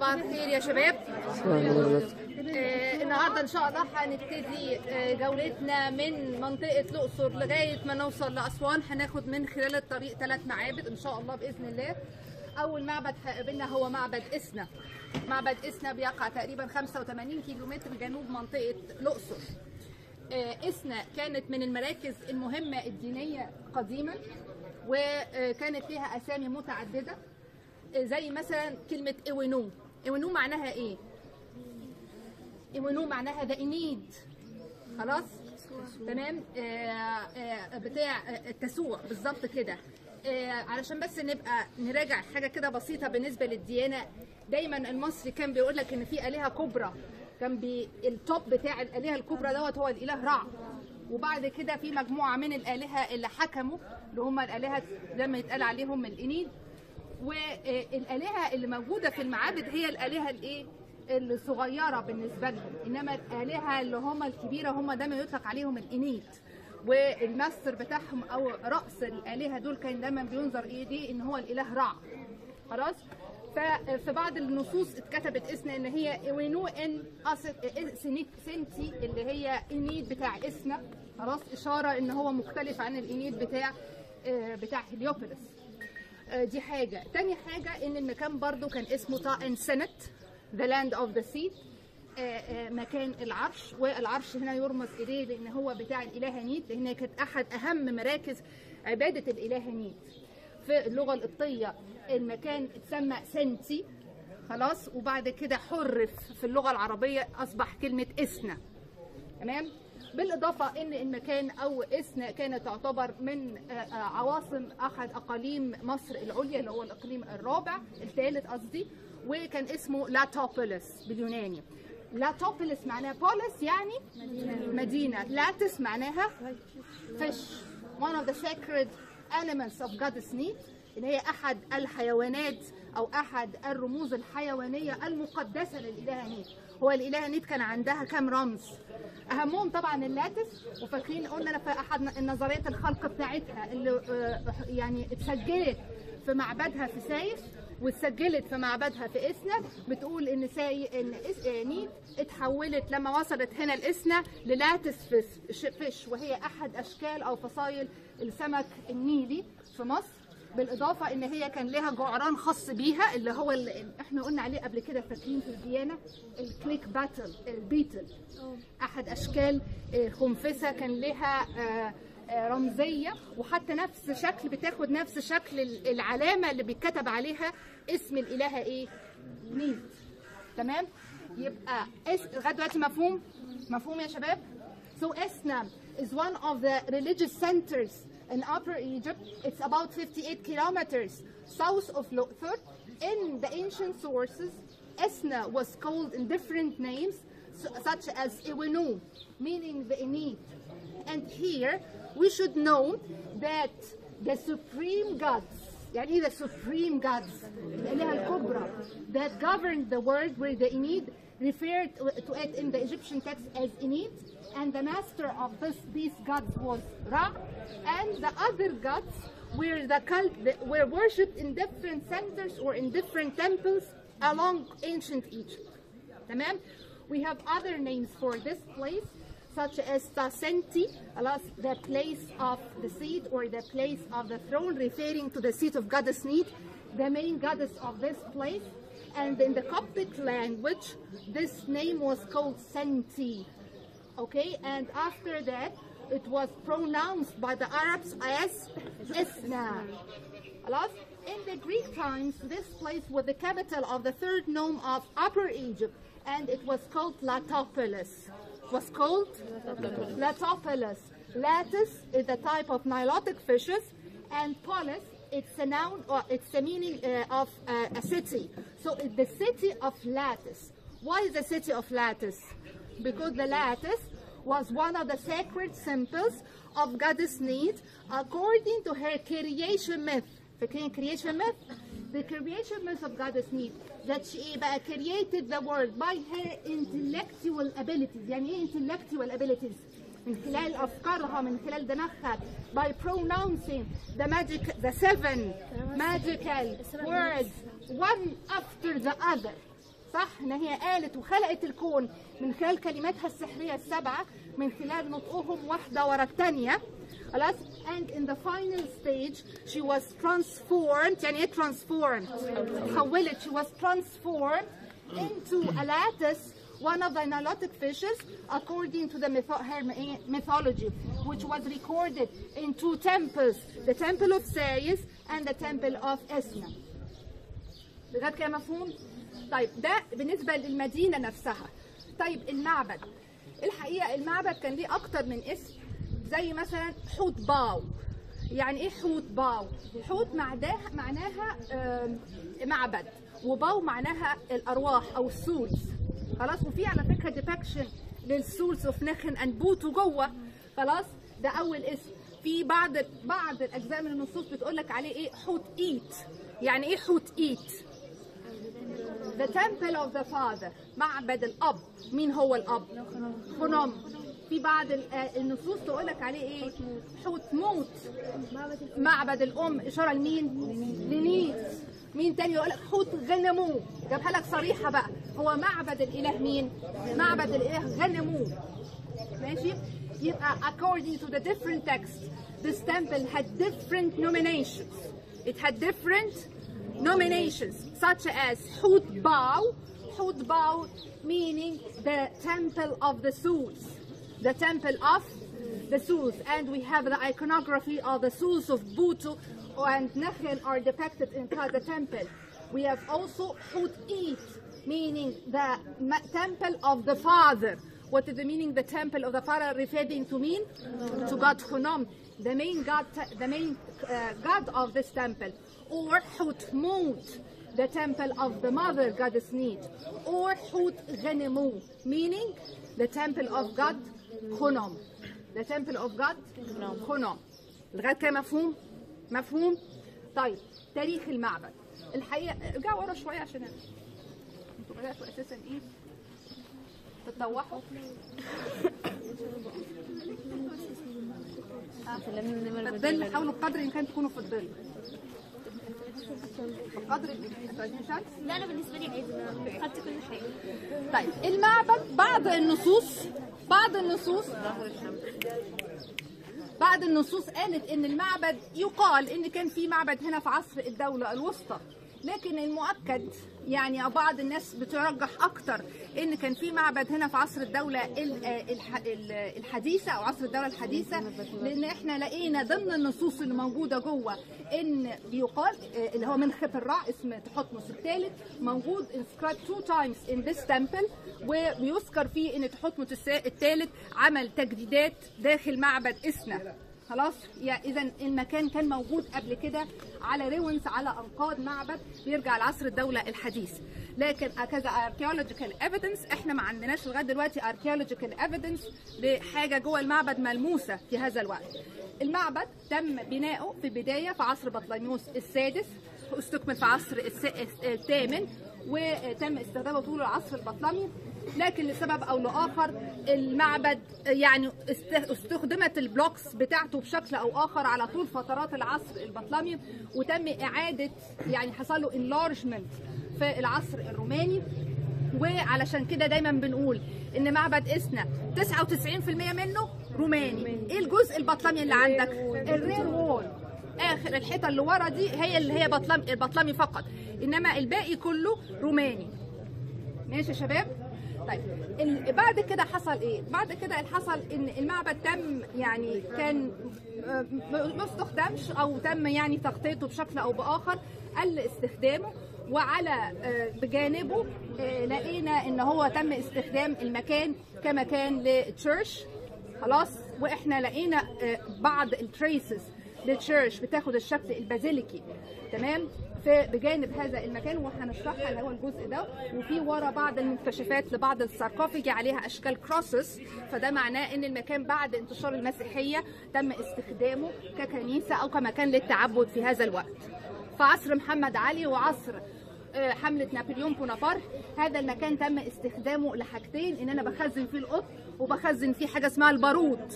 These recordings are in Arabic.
صباح الخير يا شباب. آه النهارده إن شاء الله هنبتدي آه جولتنا من منطقة الأقصر لغاية ما نوصل لأسوان. هناخد من خلال الطريق ثلاث معابد إن شاء الله بإذن الله. أول معبد هيقابلنا هو معبد إسنا. معبد إسنا بيقع تقريبا 85 كيلومتر جنوب منطقة الأقصر. آه، إسنا كانت من المراكز المهمة الدينية قديما وكانت لها أسامي متعددة. آه، زي مثلا كلمة إيوينو إيوينو معناها إيه؟ إيوينو معناها the Ennead خلاص؟ تمام؟ آه، آه، بتاع آه، التسوع بالظبط كده. علشان بس نبقى نراجع حاجة كده بسيطة بالنسبة للديانة. دايما المصري كان بيقول لك إن في آلهة كبرى. كان بي ال top بتاع الآلهة الكبرى دوت هو الإله رع. وبعد كده في مجموعة من الآلهة اللي حكموا اللي هم الآلهة لما يتقال عليهم ال Ennead. والآلهة اللي موجودة في المعابد هي الآلهة الإيه؟ الصغيرة بالنسبة لهم. إنما الآلهة اللي هم الكبيرة هم دايما يطلق عليهم ال Ennead. والماستر بتاعهم أو رأس الآلهة دول كان دايما بينظر إيه؟ دي إن هو الإله رع. خلاص؟ ففي بعض النصوص اتكتبت اسم إن هي وينو إن سنتي اللي هي Ennead بتاع إسنا. خلاص؟ إشارة إن هو مختلف عن الانيد بتاع آه، بتاع هليوبوليس. آه، دي حاجة. تاني حاجة إن المكان برضو كان اسمه طائن سنت of the Sea آه، آه، مكان العرش والعرش هنا يرمز إليه لأن هو بتاع الإله نيت لأن كانت أحد أهم مراكز عبادة الإله نيت. في اللغة القبطية المكان اتسمى سنتي خلاص وبعد كده حرف في اللغة العربية أصبح كلمة اسنا تمام؟ بالإضافة إن المكان أو اسنا كانت تعتبر من آه، آه، عواصم أحد أقاليم مصر العليا اللي هو الإقليم الرابع الثالث قصدي وكان اسمه لاتوبوليس باليوناني. لاتوبوليس معناها بوليس يعني مدينة. لاتس معناها fish. One of the sacred elements of goddess Neat اللي هي أحد الحيوانات أو أحد الرموز الحيوانية المقدسة للإله نيت. هو الاله نيت كان عندها كام رمز. أهمهم طبعا ال Lates وفاكرين قلنا في أحد نظريات الخلق بتاعتها اللي آه، يعني اتسجلت في معبدها في سايس واتسجلت في معبدها في إسنا. بتقول إن ساي إن إس... آه، نيت اتحولت لما وصلت هنا الاسنا لل Lates fish وهي أحد أشكال أو فصائل السمك النيلي في مصر. بالإضافة إن هي كان لها جعران خاص بيها اللي هو اللي إحنا قلنا عليه قبل كده فاكرين في الديانه ال click beetle ال beetle أحد أشكال آه، خنفسة كان لها آه، آه، رمزية وحتى نفس شكل بتاخد نفس شكل ال- العلامة اللي بيتكتب عليها اسم الالهه إيه؟ نيت تمام؟ يبقى اس لغاية دلوقتي مفهوم؟ مفهوم يا شباب؟ So Esna is one of the religious centers in Upper Egypt. It's about 58 kilometers south of Luxor. In the ancient sources, Esna was called in different names, su- such as Iwinu, meaning the Enid. And here we should know that the supreme gods, يعني the supreme gods, الآلهة الكبرى, that governed the world were the Enid, referred to it in the Egyptian text as Enid, and the master of this, these gods was Ra, and the other gods were the cult, were worshipped in different centers or in different temples along ancient Egypt. تمام we have other names for this place such as Tasenti, alas, the place of the seat or the place of the throne, referring to the seat of goddess Neat, the main goddess of this place. And in the Coptic language, this name was called Senti. Okay, and after that, it was pronounced by the Arabs as Isna. In the Greek times, this place was the capital of the third nome of Upper Egypt, and it was called Latopolis. Was called Latopolis. Latis is a type of nilotic fishes, and polis it's a noun or it's a meaning uh, of uh, a city. So the city of Lattice. Why is the city of Lattice? Because the lattice was one of the sacred symbols of goddess Neith according to her creation myth. فاكرين creation myth? The creation myth of goddess Neith that she إيه بقى created the world by her intellectual abilities. يعني ايه intellectual abilities؟ من خلال افكارها من خلال دماغها by pronouncing the magic the seven magical words one after the other صح ان هي قالت وخلقت الكون من خلال كلماتها السحريه السبعه من خلال نطقهم واحدة ورا الثانية خلاص and in the final stage she was transformed يعني إيه transformed تحولت she was transformed into a lattice one of the Nilotic fishes according to the mytho- her mythology which was recorded in two temples the temple of Ceres and the temple of Esna لغايه كده مفهوم؟ طيب ده بالنسبة للمدينة نفسها. طيب المعبد الحقيقة المعبد كان ليه أكتر من اسم زي مثلا حوت باو. يعني إيه حوت باو؟ حوت معناها معناها معبد وباو معناها الأرواح أو ال souls. خلاص وفي على فكرة depiction لل souls of Nekhen and Buto جوه خلاص ده أول اسم. في بعض بعض الأجزاء من النصوص بتقول لك عليه إيه حوت إيت. يعني إيه حوت إيت؟ The temple of the father. معبد الأب. مين هو الأب؟ خنم. في بعض آه النصوص تقول لك عليه إيه؟ حوت موت. معبد الأم. إشارة لمين؟ لنيس. مين تاني يقول لك؟ حوت غنمو. جابها لك صريحة بقى. هو معبد الإله مين؟ معبد الإله غنمو. ماشي؟ يبقى according to the different texts this temple had different nominations. It had different nominations such as Hut Bao meaning the temple of the souls the temple of the souls and we have the iconography of the souls of Butu and Nechen are depicted inside the temple. We have also Hut It meaning the temple of the father. What is the meaning the temple of the father referring to mean? To God Hunam the main god the main uh, god of this temple or Hutmut the temple of the mother goddess Need. or Hut meaning the temple of God Hunam the temple of God Hunam لغاية كده مفهوم؟ مفهوم؟ طيب تاريخ المعبد. الحقيقة ارجعوا ورا شوية عشان أنتوا بدأتوا أساسا إيه؟ تتطوحوا؟ في الظل حاولوا بقدر الإمكان تكونوا في الظل. لا أنا بالنسبة لي عادي أنا خدت كل حاجة. طيب المعبد بعض النصوص بعض النصوص بعض النصوص قالت إن المعبد يقال إن كان في معبد هنا في عصر الدولة الوسطى. لكن المؤكد يعني بعض الناس بترجح أكتر إن كان في معبد هنا في عصر الدولة ال- الح- ال- الحديثة أو عصر الدولة الحديثة لأن إحنا لقينا ضمن النصوص اللي موجودة جوه إن بيقال اللي هو من خبراء اسم تحتمس الثالث موجود inscribed two times in this temple وبيذكر فيه إن تحتمس الثالث عمل تجديدات داخل معبد إسنا. خلاص؟ يعني اذا المكان كان موجود قبل كده على ريونز على أنقاض معبد بيرجع لعصر الدولة الحديث. لكن كذا archaeological evidence إحنا ما عندناش لغاية دلوقتي archaeological evidence لحاجة جوه المعبد ملموسة في هذا الوقت. المعبد تم بناؤه في البدايه في عصر بطليموس السادس واستكمل في عصر الثامن وتم استخدامه طول العصر البطلمي. لكن لسبب أو لآخر المعبد يعني است- استخدمت ال blocks بتاعته بشكل أو آخر على طول فترات العصر البطلمي وتم إعادة يعني حصل له enlargement في العصر الروماني. وعلشان كده دايما بنقول إن معبد إسنا 99% منه روماني. إيه الجزء البطلمي اللي عندك؟ ال rear wall. آخر الحيطة اللي ورا دي هي اللي هي بطلم البطلمي فقط. إنما الباقي كله روماني. ماشي يا شباب؟ طيب بعد كده حصل إيه؟ بعد كده حصل إن المعبد تم يعني كان آه، ما استخدمش أو تم يعني تغطيته بشكل أو بآخر قل استخدامه وعلى آه، بجانبه آه، لقينا إن هو تم استخدام المكان كمكان لتشيرش. خلاص وإحنا لقينا بعض ال traces لل church بتاخد الشكل البازيليكي. تمام؟ في بجانب هذا المكان وهنشرحها اللي هو الجزء ده وفي ورا بعض المكتشفات لبعض ال sarcophagi عليها أشكال crosses فده معناه إن المكان بعد انتشار المسيحية تم استخدامه ككنيسة أو كمكان للتعبد في هذا الوقت. في عصر محمد علي وعصر آه، حملة نابليون بونابرت هذا المكان تم استخدامه لحاجتين إن أنا بخزن فيه القطن وبخزن فيه حاجة اسمها البارود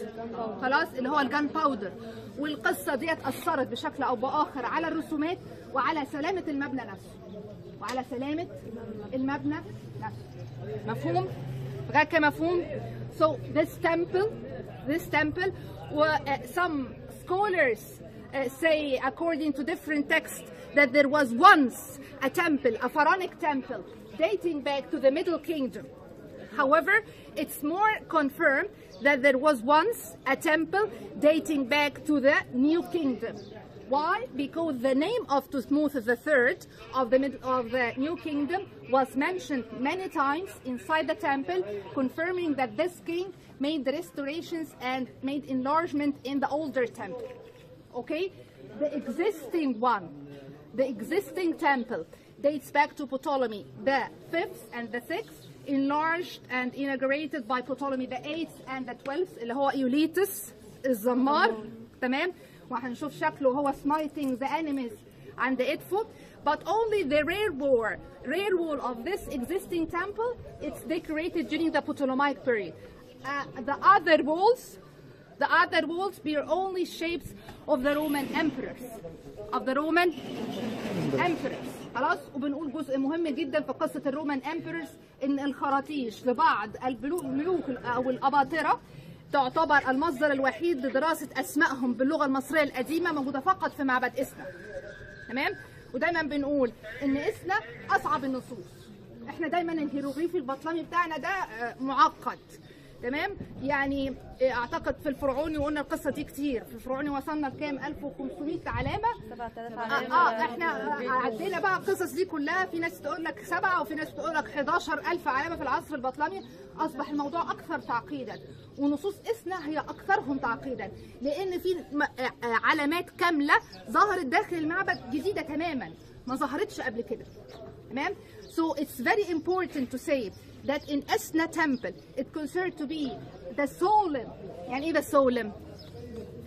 خلاص اللي هو ال gunpowder والقصة ديت اثرت بشكل أو باخر على الرسومات وعلى سلامه المبنى نفسه وعلى سلامه المبنى نفسه مفهوم كده مفهوم so this temple this temple uh, some scholars uh, say according to different texts that there was once a temple a pharaonic temple dating back to the middle kingdom However, it's more confirmed that there was once a temple dating back to the New Kingdom. Why? Because the name of Thutmose III of the of the New Kingdom was mentioned many times inside the temple, confirming that this king made the restorations and made enlargement in the older temple. Okay, the existing one, the existing temple dates back to Ptolemy the fifth and the sixth enlarged and inaugurated by Ptolemy the 8th and the 12th اللي هو ايوليتس الزمار تمام وهنشوف شكله هو smiting the enemies عند إدفو but only the rear wall rear wall of this existing temple it's decorated during the Ptolemaic period uh, the other walls the other walls bear only shapes of the Roman emperors of the Roman emperors خلاص وبنقول جزء مهم جدا في قصة ال Roman emperors إن الخراطيش لبعض الملوك أو الأباطرة تعتبر المصدر الوحيد لدراسة أسمائهم باللغة المصرية القديمة موجودة فقط في معبد إسنا. تمام؟ ودايما بنقول إن إسنا أصعب النصوص. إحنا دايما الهيروغليفي البطلمي بتاعنا ده آه، معقد. تمام؟ يعني آه، أعتقد في الفرعوني وقلنا القصة دي كتير. في الفرعوني وصلنا لكام؟ 1500 علامة. 7000 آه, علامة. آه إحنا عدينا بقى القصص دي كلها. في ناس تقول لك سبعة وفي ناس تقول لك 11000 علامة في العصر البطلمي أصبح الموضوع أكثر تعقيدا. ونصوص اسنا هي أكثرهم تعقيدا. لأن في آه، آه، علامات كاملة ظهرت داخل المعبد جديدة تماما. ما ظهرتش قبل كده. تمام؟ So it's very important to say that in Asna temple, it considered to be the solemn, and even solemn,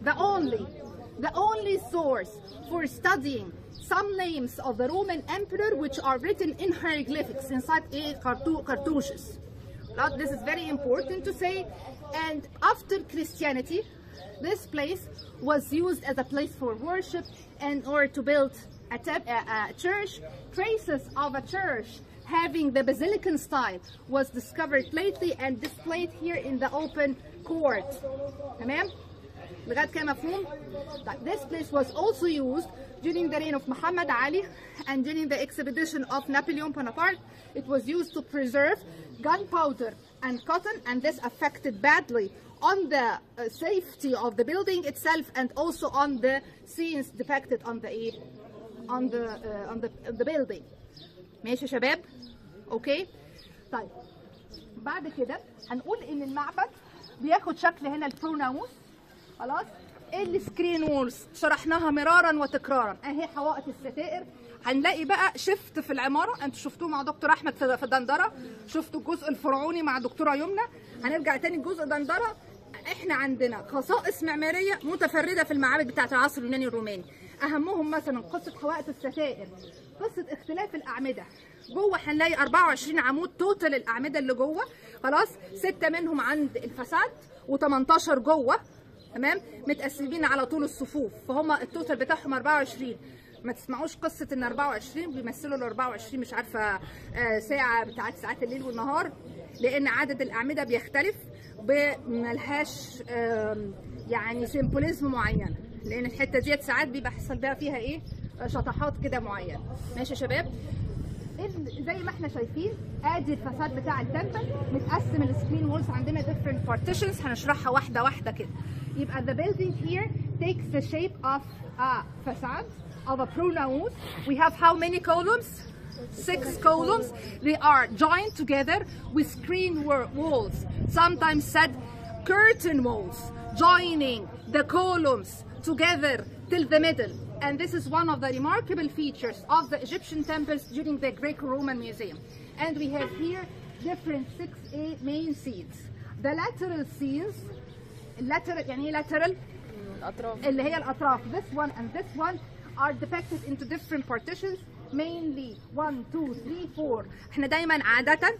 the only, the only source for studying some names of the Roman emperor which are written in hieroglyphics inside a cartouches. Now this is very important to say and after Christianity this place was used as a place for worship and or to build a, a, a church. Traces of a church having the basilican style was discovered lately and displayed here in the open court. تمام؟ لغايه كده مفهوم؟ طيب this place was also used during the reign of Muhammad Ali and during the expedition of Napoleon Bonaparte. It was used to preserve gunpowder and cotton, and this affected badly on the uh, safety of the building itself and also on the scenes depicted on the on the uh, on the, the building. ماشي يا شباب؟ okay؟ طيب. بعد كده هنقول إن المعبد بياخد شكل هنا البروناوس. خلاص؟ ال screen walls. شرحناها مرارا وتكرارا. أهي حوائط الستائر. هنلاقي بقى شفت في العمارة. أنتوا شفتوه مع دكتور أحمد في دندرة. شفتوا الجزء الفرعوني مع دكتورة يمنى. هنرجع تاني لجزء دندرة. إحنا عندنا خصائص معمارية متفردة في المعابد بتاعة العصر اليوناني الروماني. أهمهم مثلا قصة حوائط الستائر. قصة اختلاف الأعمدة. جوه هنلاقي 24 عمود total الأعمدة اللي جوه. خلاص ستة منهم عند ال facade و18 جوه. تمام؟ متقسمين على طول الصفوف. فهم ال total بتاعهم 24 ما تسمعوش قصة إن 24 بيمثلوا ال 24 مش عارفة آه، ساعة بتاعت ساعات الليل والنهار. لأن عدد الأعمدة بيختلف بملهاش يعني symbolism معين. لأن الحتة ديت ساعات بيبقى حصل بقى فيها إيه؟ شطحات كده معينه ماشي يا شباب زي ما إحنا شايفين ادي ال facade بتاع ال temple متقسم ال screen walls عندنا different partitions هنشرحها واحدة واحدة كده يبقى the building here takes the shape of a facade of a pronaos we have how many columns six columns they are joined together with screen wa- walls sometimes said curtain walls joining the columns together till the middle and this is one of the remarkable features of the Egyptian temples during the Greco-Roman Museum. And we have here different 6A main scenes. The lateral scenes, lateral يعني ايه lateral الأطراف اللي هي الأطراف this one and this one are depicted into different partitions mainly 1 2 3 4 احنا دايما عادة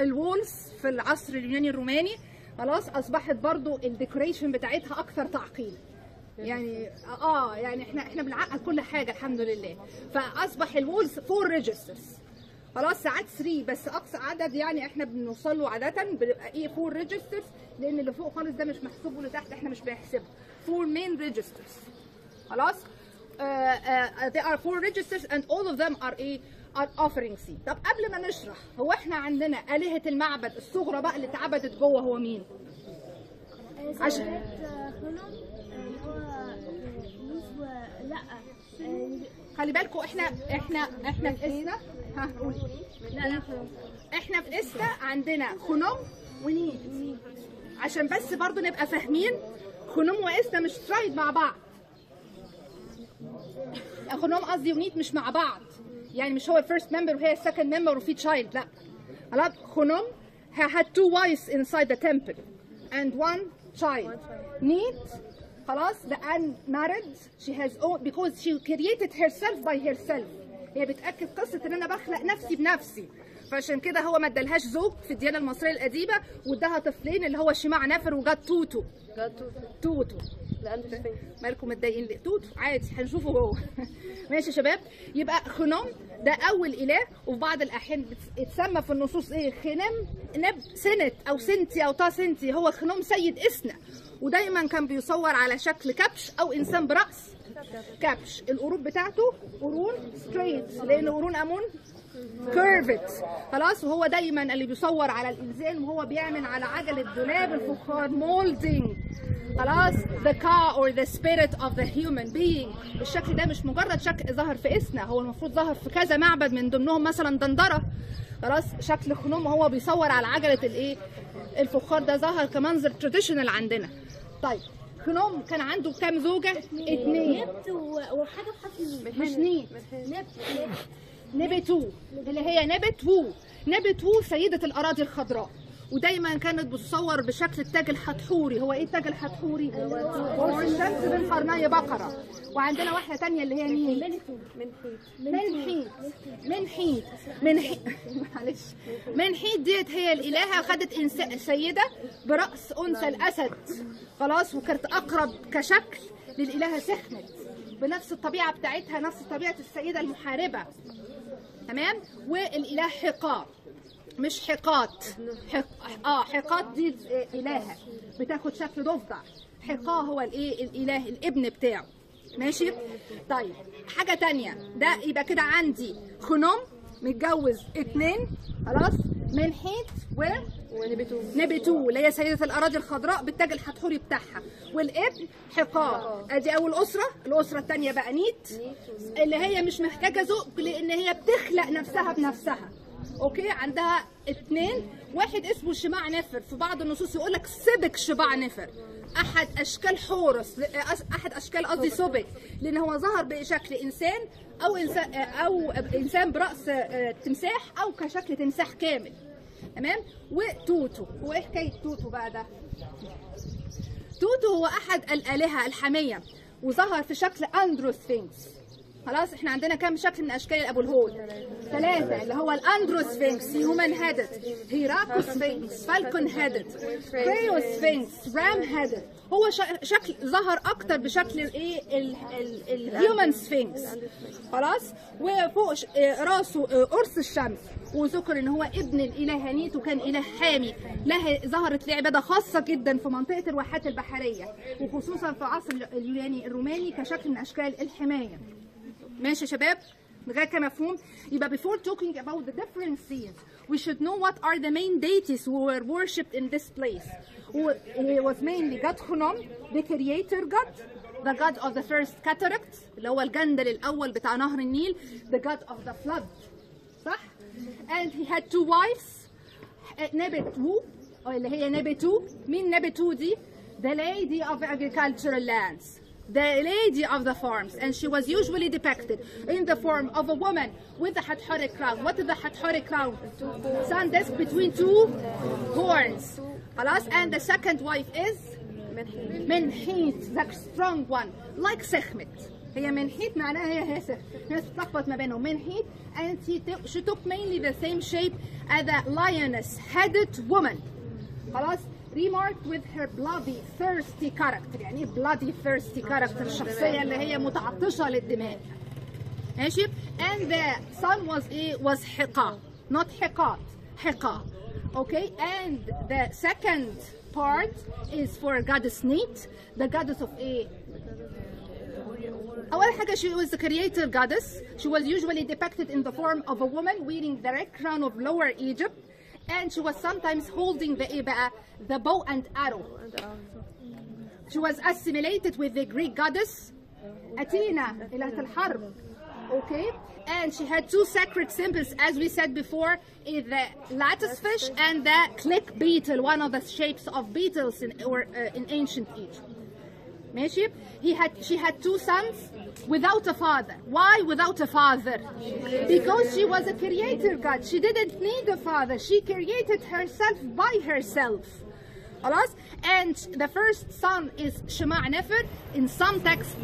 الوولز في العصر اليوناني الروماني خلاص اصبحت برضو الديكوريشن بتاعتها اكثر تعقيد يعني آه يعني إحنا إحنا بنعقد كل حاجة الحمد لله. فأصبح ال walls four registers خلاص ساعات 3 بس أقصى عدد يعني إحنا بنوصل له عادة بيبقى إيه 4 registers لأن اللي فوق خالص ده مش محسوب واللي تحت إحنا مش بنحسبه. 4 مين ريجسترز خلاص؟ uh, uh, there are four registers and all of them are إيه؟ are offering seed طب قبل ما نشرح هو إحنا عندنا آلهة المعبد الصغرى بقى اللي اتعبدت جوه هو مين؟ عشان- لا آه، خلي بالكم إحنا إحنا إحنا في اسنا ها قولي. لا لا خنم إحنا في اسنا عندنا خنوم ونيت عشان بس برضو نبقى فاهمين خنوم واسنا مش triad مع بعض. خنوم قصدي ونيت مش مع بعض. يعني مش هو ال first member وهي ال second member وفي child لا. خلاص خنوم had two wives inside the temple. And one child. Neith خلاص the unmarried she has one because she created herself by herself. هي بتأكد قصة إن أنا بخلق نفسي بنفسي. فعشان كده هو ما ادالهاش زوج في الديانة المصرية القديمة واداها طفلين اللي هو شماع نافر وجات توتو. توتو. مالكم متضايقين ليه؟ توتو. عادي هنشوفه جوه ماشي يا شباب. يبقى خنوم ده أول إله. وفي بعض الأحيان اتسمى في النصوص إيه؟ خنم نب سنت أو سنتي أو تا سنتي. هو خنوم سيد إسنا. ودايما كان بيصور على شكل كبش أو إنسان براس كبش. القرون بتاعته قرون straight لأن قرون أمون curved خلاص؟ وهو دايما اللي بيصور على الانسان وهو بيعمل على عجلة دولاب الفخار molding خلاص؟ The ka or the spirit of the human being. الشكل ده مش مجرد شكل ظهر في اسنا هو المفروض ظهر في كذا معبد من ضمنهم مثلا دندرة. خلاص؟ شكل خنوم هو بيصور على عجلة الإيه؟ الفخار ده ظهر كمنظر traditional عندنا. طيب خنوم كان عنده كام زوجة؟ اتنين نبت و- وحاجة بحرف مش نيت نبت. نبتو اللي هي نبت وو نبت وو سيدة الأراضي الخضراء. ودايما كانت بتصور بشكل التاج الحتحوري. هو إيه التاج الحتحوري؟ هو الشمس بين قرني بقرة. وعندنا واحدة تانية اللي هي مين؟ منحيت منحيت منحيت معلش. منحيت ديت هي الإلهة خدت إنس- سيدة برأس أنثى الأسد. خلاص وكانت أقرب كشكل للإلهة سخنت بنفس الطبيعة بتاعتها نفس طبيعة السيدة المحاربة. تمام؟ والإله حقار. مش حقات حق... آه حقات دي الهه بتاخد شكل ضفدع حقاه هو الإيه؟ الإله الإبن بتاعه. ماشي؟ طيب حاجة تانية. ده يبقى كده عندي خنوم متجوز اتنين خلاص؟ منحيت و ونبتو نبتو اللي هي سيدة الأراضي الخضراء بالتاج الحتحوري بتاعها. والابن حقا أدي أول أسرة. الأسرة الثانية بقى نيت اللي هي مش محتاجة زوج لأن هي بتخلق نفسها بنفسها. okay؟ عندها اتنين واحد اسمه شماع نفر. في بعض النصوص يقول لك سبك شماع نفر. أحد أشكال حورس ل- أس- أحد أشكال قصدي سبك لأن هو ظهر بشكل إنسان أو إنسان أو إنسان برأس آه، تمساح أو كشكل تمساح كامل. تمام؟ وتوتو. هو إيه حكايه توتو بقى ده؟ توتو هو أحد الآلهة الحامية وظهر في شكل androsphinx خلاص إحنا عندنا كام شكل من أشكال ابو الهول ثلاثة اللي هو ال androsphinx human headed hieracosphinx falcon headed criosphinx ram headed. هو شكل ظهر أكتر بشكل الايه ال human sphinx. خلاص؟ وفوق راسه آه، قرص الشمس. وذكر إن هو ابن الإله نيت وكان إله حامي. له ظهرت له عبادة خاصة جدا في منطقة الواحات البحرية. وخصوصا في العصر اليوناني الروماني كشكل من أشكال الحماية. ماشي يا شباب لغايه كده مفهوم يبقى before talking about the different scenes we should know what are the main deities who were worshipped in this place it was mainly God Khunom the creator God the god of the first cataract اللي هو الجندل الأول بتاع نهر النيل the god of the flood صح and he had two wives نبتو اللي هي نبتو مين نبتو دي the lady of agricultural lands the lady of the farms and she was usually depicted in the form of a woman with a Hathoric crown what is the Hathoric crown sun disk between two horns خلاص and the second wife is منحيت the strong one like سخمت هي منحيت معناها هي هي سخ الناس بتلخبط ما بينهم منحيت and she took, she took mainly the same shape as a lioness headed woman خلاص remarked with her bloody thirsty character يعني ايه bloody thirsty character الشخصية اللي هي متعطشة للدماء ماشي and the son was ايه was حقا not حقات حقا okay and the second part is for goddess Neat the goddess of a أول حاجة she was the creator goddess. She was usually depicted in the form of a woman wearing the red crown of Lower Egypt, and she was sometimes holding the إيه بقى the bow and arrow. She was assimilated with the Greek goddess Athena, إلهة الحرب. Okay, and she had two sacred symbols, as we said before, is the lattice fish and the click beetle, one of the shapes of beetles in or uh, in ancient Egypt. ماشي he had she had two sons without a father why without a father because she was a creator god she didn't need a father she created herself by herself خلاص and the first son is Shema' Nefer in some texts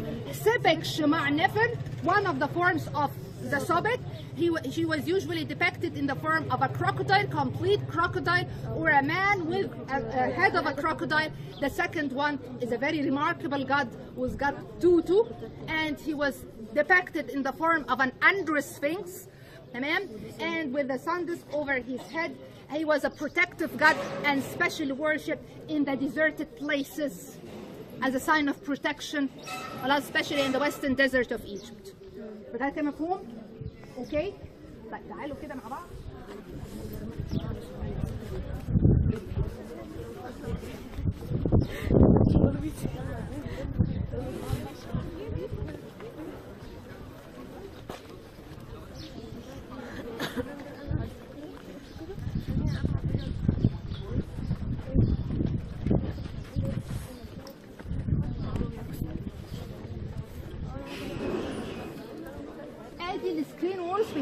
Sebek Shema' Nefer one of the forms of the Sobek he, was usually depicted in the form of a crocodile, complete crocodile, or a man with a, a head of a crocodile. The second one is a very remarkable god who's got tutu, and he was depicted in the form of an Andrew sphinx, Amen? And with the sun disk over his head, he was a protective god and specially worshipped in the deserted places as a sign of protection, especially in the western desert of Egypt. أوكي؟ طيب تعالوا كده مع بعض. ادي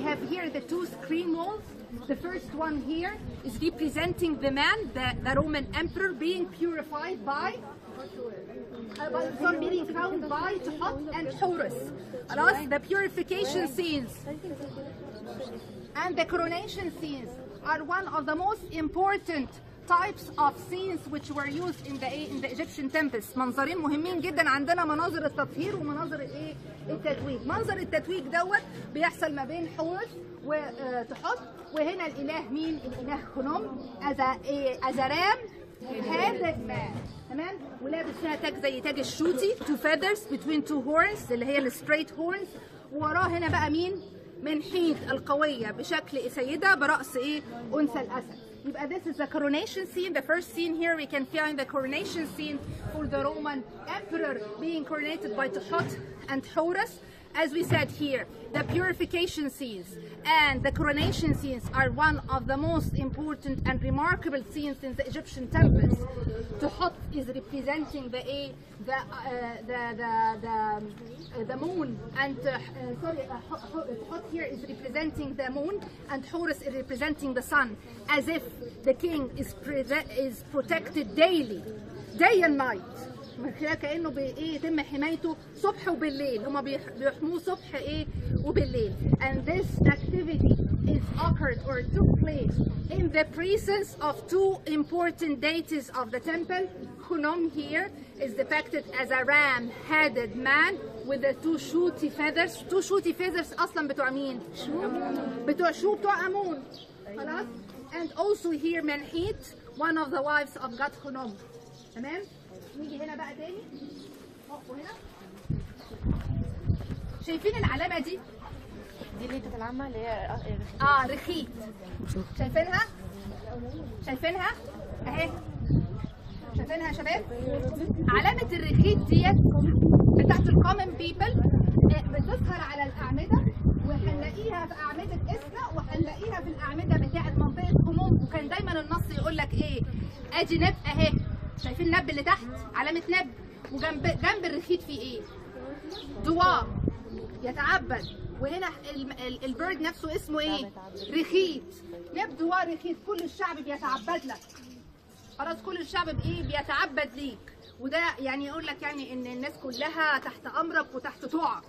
have here the two screen walls. The first one here is representing the man, the, the Roman emperor, being purified by uh, somebody found by Tahat and Horus. Thus, the purification scenes and the coronation scenes are one of the most important types of scenes which were used in the in the Egyptian temples منظرين مهمين جدا عندنا مناظر التطهير ومناظر الايه التتويج. منظر التتويج دوت بيحصل ما بين حورس وتحوت وهنا الإله مين؟ الإله خنوم إيه as ram هذا تمام؟ ولابس فيها تاج زي تاج الشوتي two feathers between two horns اللي هي ال straight horns ووراه هنا بقى مين؟ منحيت القوية بشكل سيدة برأس إيه؟ أنثى الأسد. يبقى this is the coronation scene the first scene here we can find the coronation scene for the Roman emperor being coronated by Tuhot and Horus as we said here the purification scenes and the coronation scenes are one of the most important and remarkable scenes in the Egyptian temples. Tuhot is representing the the uh, the the the, uh, the moon and uh, uh, sorry uh, Tuhot here is representing the moon and Horus is representing the sun as if the king is is protected daily day and night من خلال كانه بايه يتم حمايته صبح وبالليل هما بيح- بيحموه صبح إيه وبالليل and this activity is occurred or took place in the presence of two important deities of the temple Khunom here is depicted as a ram-headed man with the two shooty feathers two shooty feathers أصلا بتوع مين بتوع شو بتوع امون خلاص and also here Menhit one of the wives of God Khnum تمام نيجي هنا بقى تاني. اقفوا هنا شايفين العلامة دي؟ دي اللي كانت العامة اللي هي آه رخيت شايفينها؟ شايفينها؟ أهي. شايفينها يا شباب؟ علامة الرخيت ديت بتاعت ال common people بتظهر على الأعمدة وهنلاقيها في أعمدة اسنا وهنلاقيها في الأعمدة بتاعت منطقه خموم وكان دايما النص يقول لك إيه؟ ادي نب أهي. شايفين النب اللي تحت؟ علامة نب. وجنب جنب الرخيت في إيه؟ دواء يتعبد. وهنا ال- ال- البرد نفسه اسمه إيه؟ رخيت يبدو رخيت كل الشعب بيتعبد لك. خلاص كل الشعب بإيه؟ بيتعبد ليك. وده يعني يقول لك يعني إن الناس كلها تحت أمرك وتحت طوعك.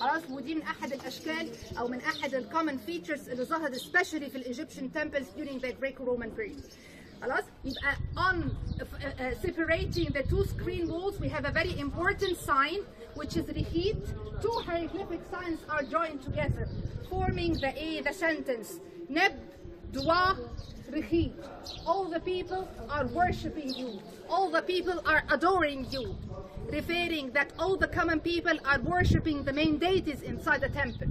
خلاص ودي من أحد الأشكال أو من أحد الكومن فيتشرز اللي ظهرت especially في الإيجيبشن temples during the Greco-Roman period. خلاص يبقى on uh, uh, separating the two screen walls we have a very important sign which is repeat two hieroglyphic signs are joined together forming the a the sentence نب Dua Rechid. All the people are worshipping you. All the people are adoring you. Referring that all the common people are worshipping the main deities inside the temple.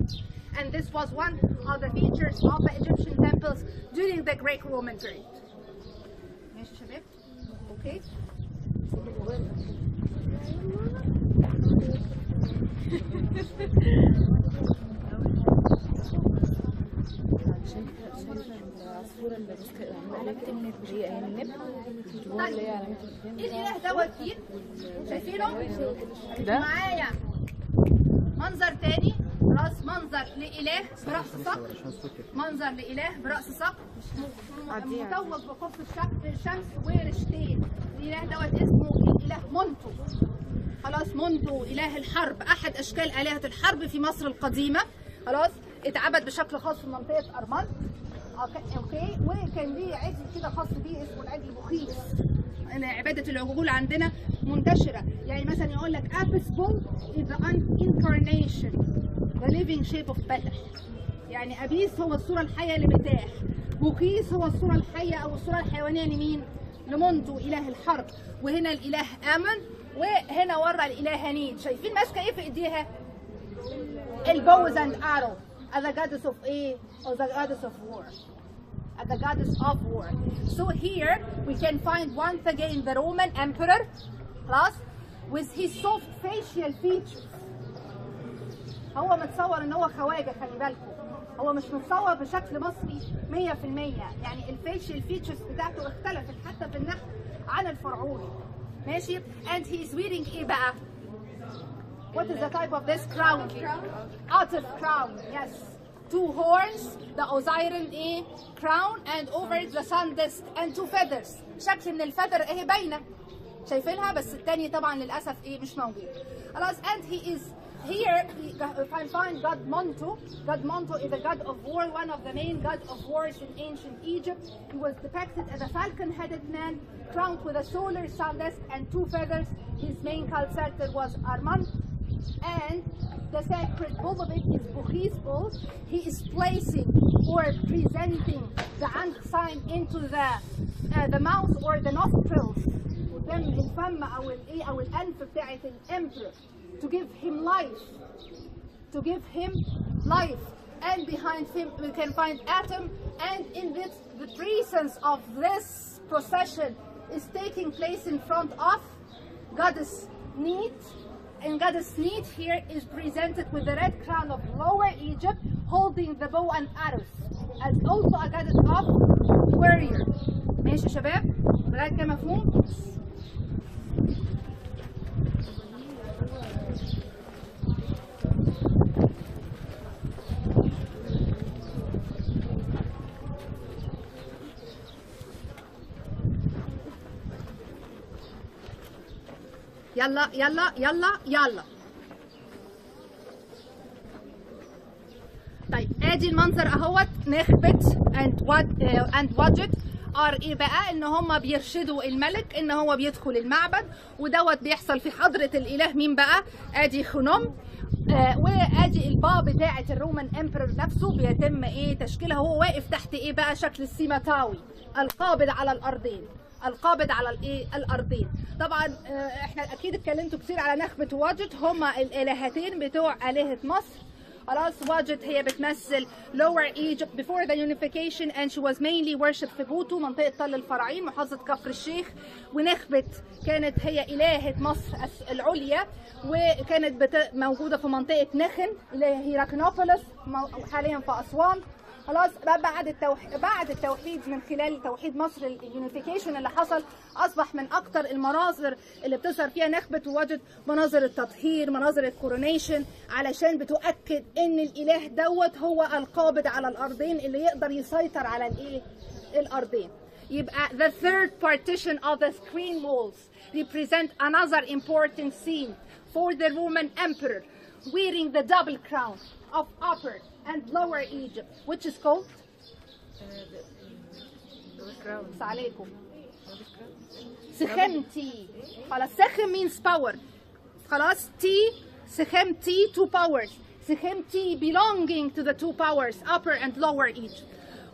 And this was one of the features of the Egyptian temples during the Greek Roman period. ماشي شباب؟ أوكي؟ العصفوره اللي يعني علامه النب هي هي النب الجوار اللي هي علامه الفيل الاله دوت فيل شايفينه؟ ده معايا منظر تاني راس منظر لإله برأس صقر منظر لإله برأس صقر متوج بقرص الشمس ورشتين الإله دوت اسمه الإله مونتو خلاص مونتو إله الحرب. أحد أشكال آلهة الحرب في مصر القديمة. خلاص اتعبد بشكل خاص في أرمانت. okay- okay. وكان ليه عجل كده خاص بيه اسمه العجل بخيس إن عبادة العجول عندنا منتشرة. يعني مثلا يقول لك Apis bull is incarnation the living shape of Ptah يعني أبيس هو الصورة الحية لبتاح. بوكيس هو الصورة الحية أو الصورة الحيوانية لمين؟ لمونتو إله الحرب. وهنا الإله آمن وهنا ورا الإله هنيد شايفين ماسكة إيه في إيديها؟ البوز arrow as a goddess of إيه؟ the goddess of war. As the goddess of war. So here we can find once again the Roman emperor خلاص with his soft facial features. هو متصور إن هو خواجة خلي بالكم هو مش متصور بشكل مصري 100% يعني الفيشل فيتشرز بتاعته اختلفت حتى في النحو عن الفرعوني ماشي and he is wearing إيه بقى What is the type of this crown? Otter crown, yes. Two horns, the Osirian A crown, and over it the sun disk, and two feathers. شكل من الفدر اهي باينة. شايفينها بس التاني طبعا للأسف إيه مش موجود. خلاص and he is here if I find God Monto. God Monto is a god of war, one of the main god of wars in ancient Egypt. He was depicted as a falcon-headed man, crowned with a solar sun disk and two feathers. His main cult center was Armand and the sacred bull of it is Bukhis bull. He is placing or presenting the Ankh sign into the uh, the mouth or the nostrils قدام الفم او الايه او الانف بتاعت الامبرor to give him life to give him life and behind him we can find Atom and in this the presence of this procession is taking place in front of goddess Neat and goddess Neat here is presented with the red crown of Lower Egypt holding the bow and arrows as also a goddess of warrior ماشي يا شباب لغايه كده مفهوم يلا يلا يلا يلا. طيب ادي المنظر اهوت. نخبت and واد and وادجت are إيه بقى إن هم بيرشدوا الملك إن هو بيدخل المعبد ودوت بيحصل في حضرة الإله. مين بقى؟ آدي خنوم آه وآدي البا بتاعة ال Roman emperor نفسه. بيتم إيه تشكيلها؟ هو واقف تحت إيه بقى؟ شكل السيماتاوي القابض على الأرضين. القابض على الايه؟ الارضين. طبعا آه، إحنا أكيد اتكلمتوا كتير على نخبة واجد. هما الالهتين بتوع آلهة مصر. خلاص واجد هي بتمثل lower Egypt before the unification and she was mainly worshipped في بوتو منطقة تل الفراعين محافظة كفر الشيخ. ونخبت كانت هي إلهة مصر العليا وكانت. موجودة في منطقة نخن اللي هي هيراكنوبوليس مو- حاليا في أسوان. خلاص بعد التوحيد بعد التوحيد من خلال توحيد مصر ال unification اللي حصل أصبح من أكتر المناظر اللي بتظهر فيها نخبت ووادجت مناظر التطهير مناظر ال coronation علشان بتؤكد إن الإله دوت هو القابض على الأرضين اللي يقدر يسيطر على الإيه؟ الأرضين. يبقى the third partition of the screen walls represent another important scene for the Roman emperor wearing the double crown of Upper and Lower Egypt which is called بس عليكم سخمتي خلاص سخم means power خلاص T سخمتي two powers سخمتي belonging to the two powers upper and lower Egypt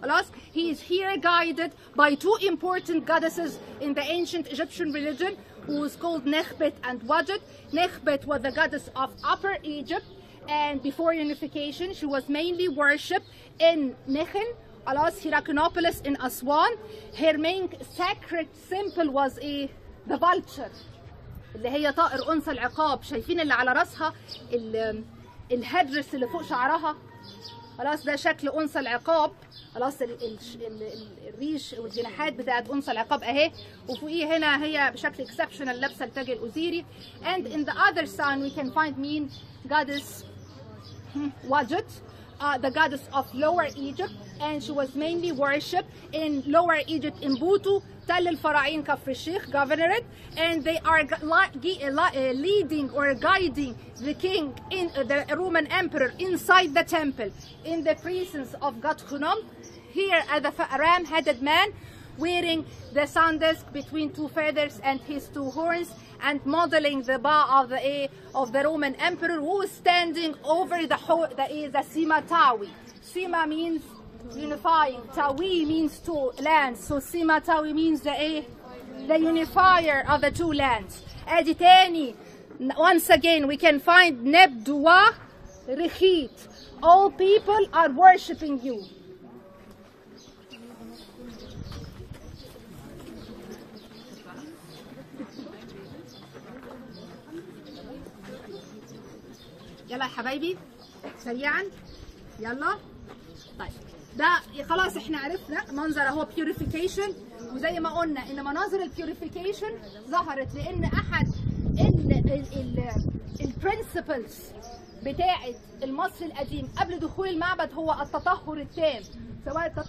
خلاص he is here guided by two important goddesses in the ancient Egyptian religion who is called Nekhbet and Wadjet. Nekhbet was the goddess of Upper Egypt and before unification she was mainly worshipped in Nekhen خلاص Heraclinopolis in Aswan. Her main sacred symbol was a the vulture اللي هي طائر أنثى العقاب. شايفين اللي على راسها؟ ال- الهدرس اللي فوق شعرها. خلاص ده شكل أنثى العقاب. خلاص ال ال ال ال الريش والجناحات بتاعت أنثى العقاب أهي. وفوقيه هنا هي بشكل اكسبشنال لابسة التاج الاوزيري and in the other side we can find mean goddess Wadjet, uh, the goddess of Lower Egypt, and she was mainly worshipped in Lower Egypt in Butu, Tel el Farain Kafr Sheikh governorate, and they are uh, uh, leading or guiding the king in uh, the Roman emperor inside the temple in the presence of God Khunom. Here, at the ram-headed man wearing the disk between two feathers and his two horns and modeling the bar of the, A of the Roman emperor who is standing over the, the, the Sima Tawi. Sima means unifying. Tawi means two lands. So Sima Tawi means the, the unifier of the two lands. Aditani, once again, we can find Neb dua Rekhyt. All people are worshipping you. يلا يا حبايبي. سريعا. يلا. طيب. ده خلاص إحنا عرفنا. منظر اهو purification وزي ما قلنا إن مناظر ال purification ظهرت لأن أحد ال principles بتاعه المصري القديم قبل دخول المعبد هو التطهر التام. سواء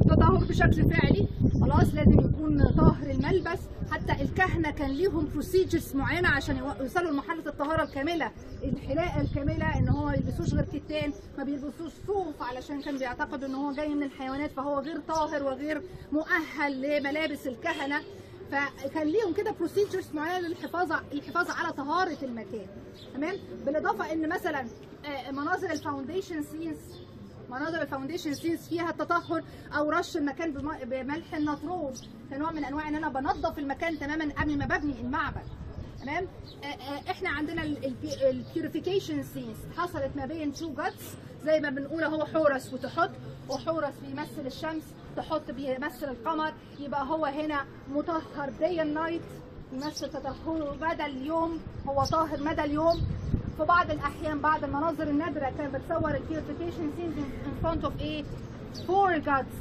التطهر بشكل فعلي. خلاص لازم يكون طاهر الملبس حتى الكهنة كان ليهم procedures معينة عشان يو- يوصلوا لمرحلة الطهارة الكاملة. الحلاقة الكاملة إن هو ما يلبسوش غير كتان ما بيلبسوش صوف علشان كان بيعتقدوا إن هو جاي من الحيوانات فهو غير طاهر وغير مؤهل لملابس الكهنة. فكان ليهم كده procedures معينة للحفاظ الحفاظ على طهارة المكان. تمام؟ بالإضافة إن مثلا آه، مناظر ال foundation scenes مناظر ال foundation scenes فيها التطهر أو رش المكان بم- بملح النطرون كنوع من أنواع إن أنا بنظف المكان تماما قبل ما ببني المعبد. تمام؟ إحنا عندنا ال purification scenes حصلت ما بين two gods زي ما بنقول أهو حورس وتحوت وحورس بيمثل الشمس تحوت بيمثل القمر يبقى هو هنا مطهر day and يمثل تطهره مدى اليوم هو طاهر مدى اليوم. في بعض الأحيان بعض المناظر النادرة كانت بتصور ال purification scenes in front of a four gods.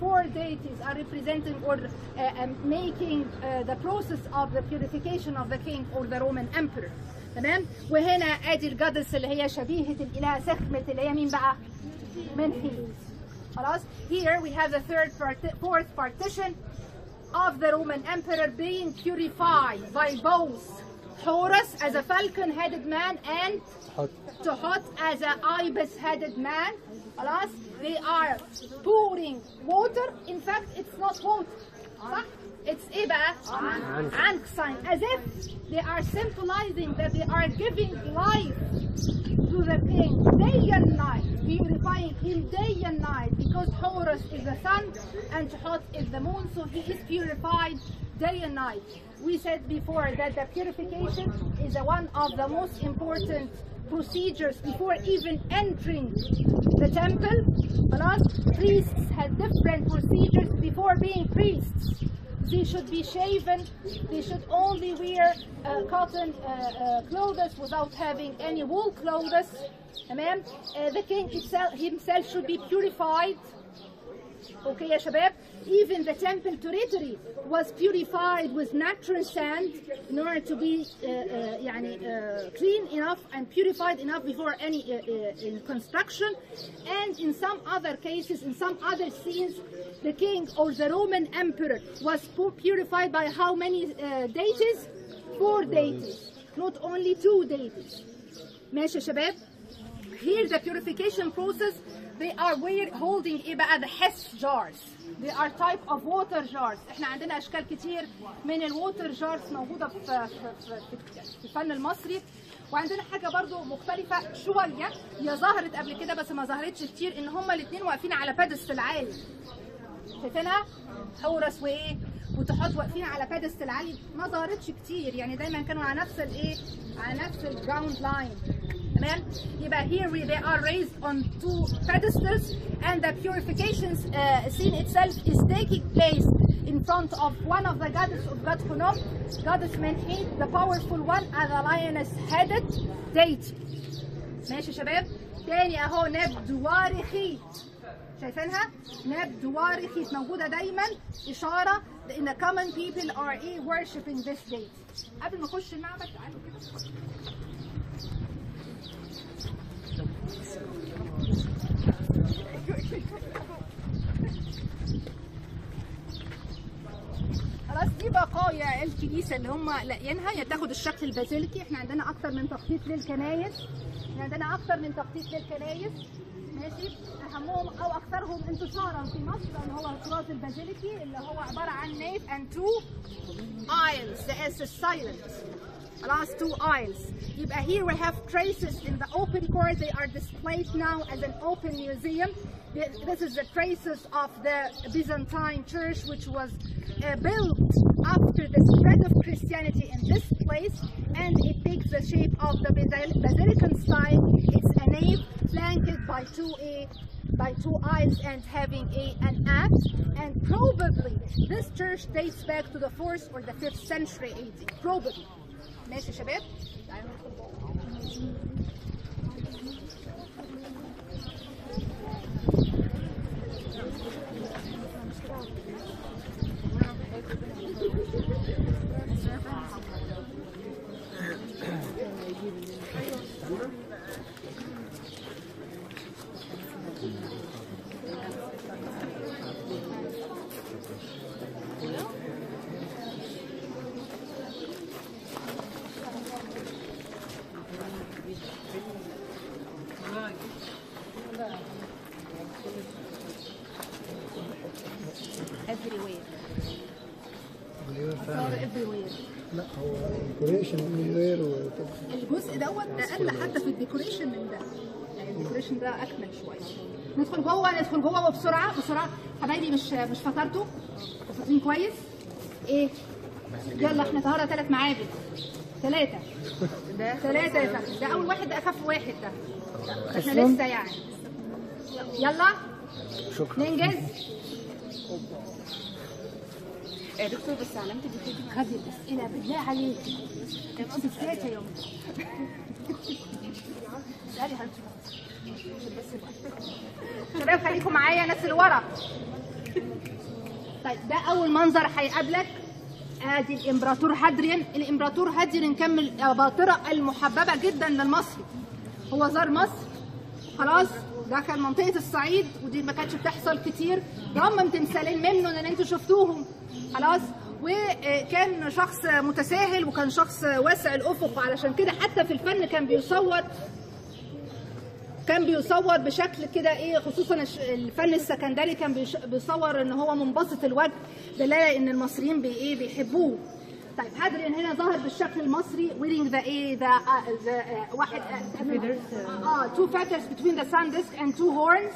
Four deities are representing or uh, um, making uh, the process of the purification of the king or the Roman emperor. تمام؟ وهنا آدي الجادس اللي هي شبيهة الإله سخمه اللي هي مين بقى منحيت خلاص؟ Here we have the third part fourth partition. of the Roman emperor being purified by both Horus as a falcon-headed man and Tuhut as an ibis-headed man. Alas, they are pouring water. In fact, it's not water. it's ايه بقى عنك sign as if they are symbolizing that they are giving life to the king day and night, purifying him day and night because Horus is the sun and Tuhot is the moon, so he is purified day and night. We said before that the purification is a one of the most important procedures before even entering the temple. خلاص? Priests had different procedures before being priests. They should be shaven. They should only wear uh, cotton uh, uh, clothes without having any wool clothes. Amen. Uh, the king itself, himself should be purified. Okay, يا شباب. Even the temple territory was purified with natural sand in order to be uh, uh, يعني, uh, clean enough and purified enough before any uh, uh, in construction. And in some other cases, in some other scenes, the king or the Roman emperor was pu- purified by how many uh, deities? Four deities, not only two deities. ماشي يا شباب؟ Here the purification process they are wear, holding إيه بقى؟ The hess jars. They are type of water jars. إحنا عندنا أشكال كتير من الووتر جارز موجودة في في في, في الفن المصري. وعندنا حاجة برضو مختلفة شوية. هي ظهرت قبل كده بس ما ظهرتش كتير إن هما الاثنين واقفين على pedestal عالي. شايفينها؟ حورس وإيه؟ وتحوت واقفين على pedestal عالي. ما ظهرتش كتير. يعني دايما كانوا على نفس الايه على نفس ال ground line تمام يبقى here we, they are raised on two pedestals and the purification uh, scene itself is taking place in front of one of the goddess of God Hunom, goddess Menhit, the powerful one and the lioness headed deity ماشي يا شباب تاني اهو ناب دواري خيط شايفينها ناب دواري خيط موجوده دايما اشاره لان common people are ايه worshiping this deity قبل ما اخش المعبد تعالوا كده خلاص دي بقايا الكنيسة اللي هم لاقيينها. هي تاخد الشكل البازيليكي إحنا عندنا أكتر من تخطيط للكنايس. إحنا عندنا أكتر من تخطيط للكنايس. ماشي؟ أهمهم أو أكثرهم انتشارا في مصر اللي هو الطراز البازيليكي اللي هو عبارة عن نيف and two aisles. The S is last two aisles. Uh, here we have traces in the open court. They are displayed now as an open museum. This is the traces of the Byzantine church, which was uh, built after the spread of Christianity in this place. And it takes the shape of the Basilican style. It's a nave flanked by two a by two eyes and having a, an apse. and probably this church dates back to the 4th or the 5th century AD, probably. ماشي يا شباب تعالوا ندخل جوه. everywhere صار everywhere لا هو ديكوريشن وير وطب الجزء دوت أقل حتى في الديكوريشن من ده الديكوريشن ده أكمل شوية. ندخل جوه ندخل جوه وبسرعه بسرعة. حبايبي مش مش فطرتوا؟ فاطرين كويس؟ إيه؟ يلا إحنا طهاره ثلاث معابد. ثلاثة ثلاثة يا فندم. ده أول واحد ده اخف واحد ده. إحنا لسه يعني. يلا. شكرا. ننجز. آه، دكتور بس علامة الدخول خدي الاسئله بالله عليك. إزاي يا يوم. اسالي حضرتك. شباب خليكم معايا الناس اللي ورا. طيب ده أول منظر هيقابلك. ادي الإمبراطور هادريان. الإمبراطور هادريان كان من الأباطرة المحببة جدا للمصري. هو زار مصر. خلاص دخل منطقة الصعيد ودي ما كانتش بتحصل كتير. رمم تمثالين منه اللي أنتوا شفتوهم. خلاص وكان شخص متساهل وكان شخص واسع الأفق. علشان كده حتى في الفن كان بيصور كان بيصور بشكل كده إيه خصوصا الفن السكندري كان بيصور إن هو منبسط الوجه دلاله إن المصريين بي إيه بيحبوه. طيب هادريان هنا ظهر بالشكل المصري wearing the إيه the, uh, the uh, واحد uh, آه two feathers between the sun disk and two horns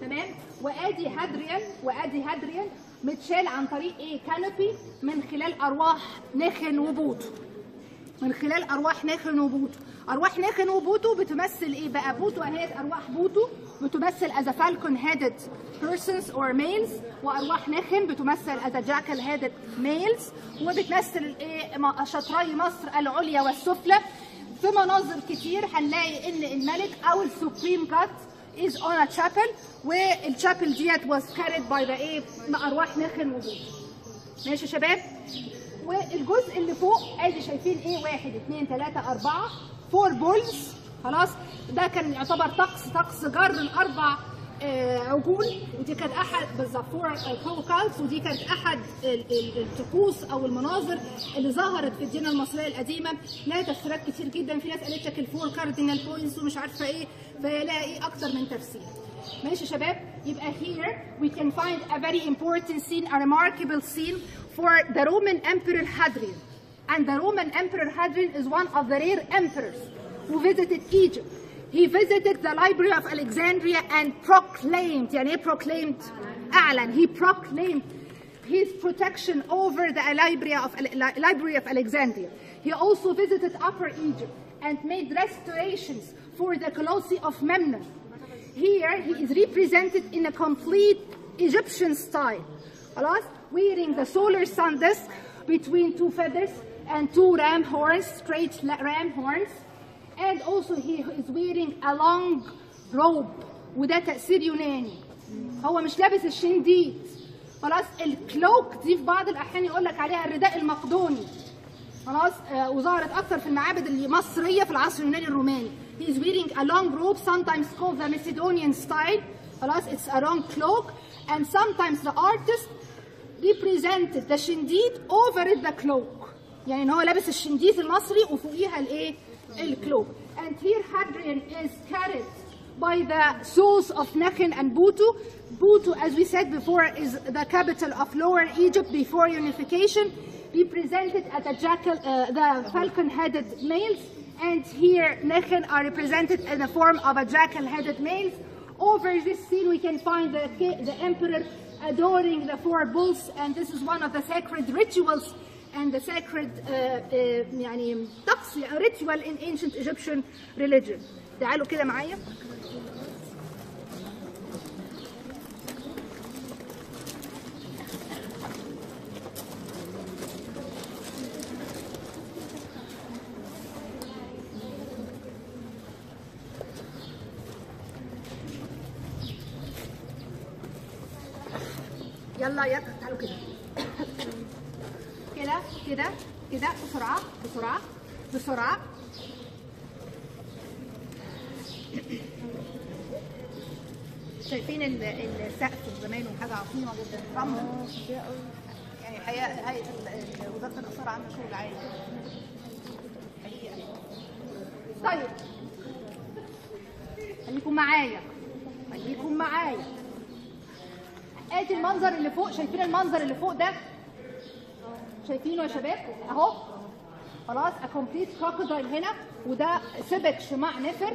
تمام؟ وآدي هادريان وآدي هادريان متشال عن طريق إيه كانوبي من خلال أرواح نخن وبوتو من خلال أرواح ناخن وبوتو أرواح ناخن وبوتو بتمثل إيه بقى؟ بوتو اهي أرواح بوتو بتمثل as a falcon headed persons or males وأرواح ناخن بتمثل as a jackal headed males وبتمثل الايه م- شطري مصر العليا والسفلى. في مناظر كتير هنلاقي إن الملك أو ال supreme god is on a chapel وال chapel ديت was carried by the إيه؟ أرواح ناخن وبوتو. ماشي يا شباب؟ والجزء اللي فوق أدي شايفين إيه؟ واحد اتنين تلاتة أربعة. four bulls. خلاص ده كان يعتبر طقس طقس جر الأربع آه، عجول ودي كانت أحد بالظبط four calves ودي كانت أحد ال- ال- الطقوس أو المناظر اللي ظهرت في الديانه المصرية القديمة. لها تفسيرات كتير جدا في ناس قالت لك ال four cardinal points ومش عارفة إيه لها إيه أكتر من تفسير. ماشي يا شباب؟ يبقى here we can find a very important scene a remarkable scene for the Roman Emperor Hadrian. and the Roman Emperor Hadrian is one of the rare emperors who visited Egypt. He visited the Library of Alexandria and proclaimed, يعني إيه proclaimed? أعلن. He proclaimed his protection over the library of, library of Alexandria. He also visited Upper Egypt and made restorations for the Colossi of Memnon. Here he is represented in a complete Egyptian style. خلاص? Wearing the solar sun disk between two feathers and two ram horns, straight la- ram horns. And also he is wearing a long robe وده تأثير يوناني. هو مش لابس الشنديد. خلاص الكلوك دي في بعض الأحيان يقول لك عليها الرداء المقدوني. خلاص آه، وظهرت اكتر في المعابد المصريه في العصر اليوناني الروماني he is wearing a long robe sometimes called the Macedonian style خلاص it's a long cloak and sometimes the artist represented the شنديد over the cloak يعني ان هو لابس الشنديد المصري وفوقيها الايه الكلوك and here Hadrian is carried by the souls of Nekhen and Butu. Butu, as we said before, is the capital of Lower Egypt before unification, represented at the jackal, uh, the falcon-headed males, and here Nekhen are represented in the form of a jackal-headed males. Over this scene, we can find the, ki- the emperor adoring the four bulls, and this is one of the sacred rituals and the sacred uh, uh, يعني طقس ritual in ancient Egyptian religion. تعالوا كده معايا. يلا يلا تعالوا كده كده كده بسرعة بسرعة بسرعة. شايفين ال- السقف زمان وحاجة عظيمة جدا. رمل يعني الحقيقة هيئة ال- ال- وزارة الآثار عاملة شغل عالي. حقيقة. طيب. خليكم معايا. خليكم معايا. آدي المنظر اللي فوق شايفين المنظر اللي فوق ده؟ شايفينه يا شباب؟ أهو. خلاص complete crocodile هنا وده سبك شماع نفر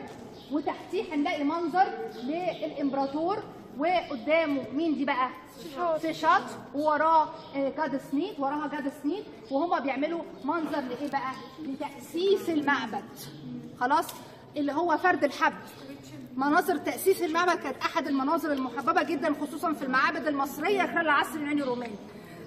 وتحتيه هنلاقي منظر للإمبراطور وقدامه مين دي بقى؟ سيشات. ووراه جاد سنيت وراها جاد سنيت وهما بيعملوا منظر لإيه بقى؟ لتأسيس المعبد. خلاص اللي هو فرد الحبل. مناظر تأسيس المعبد كانت أحد المناظر المحببة جدا خصوصا في المعابد المصرية خلال العصر اليوناني الروماني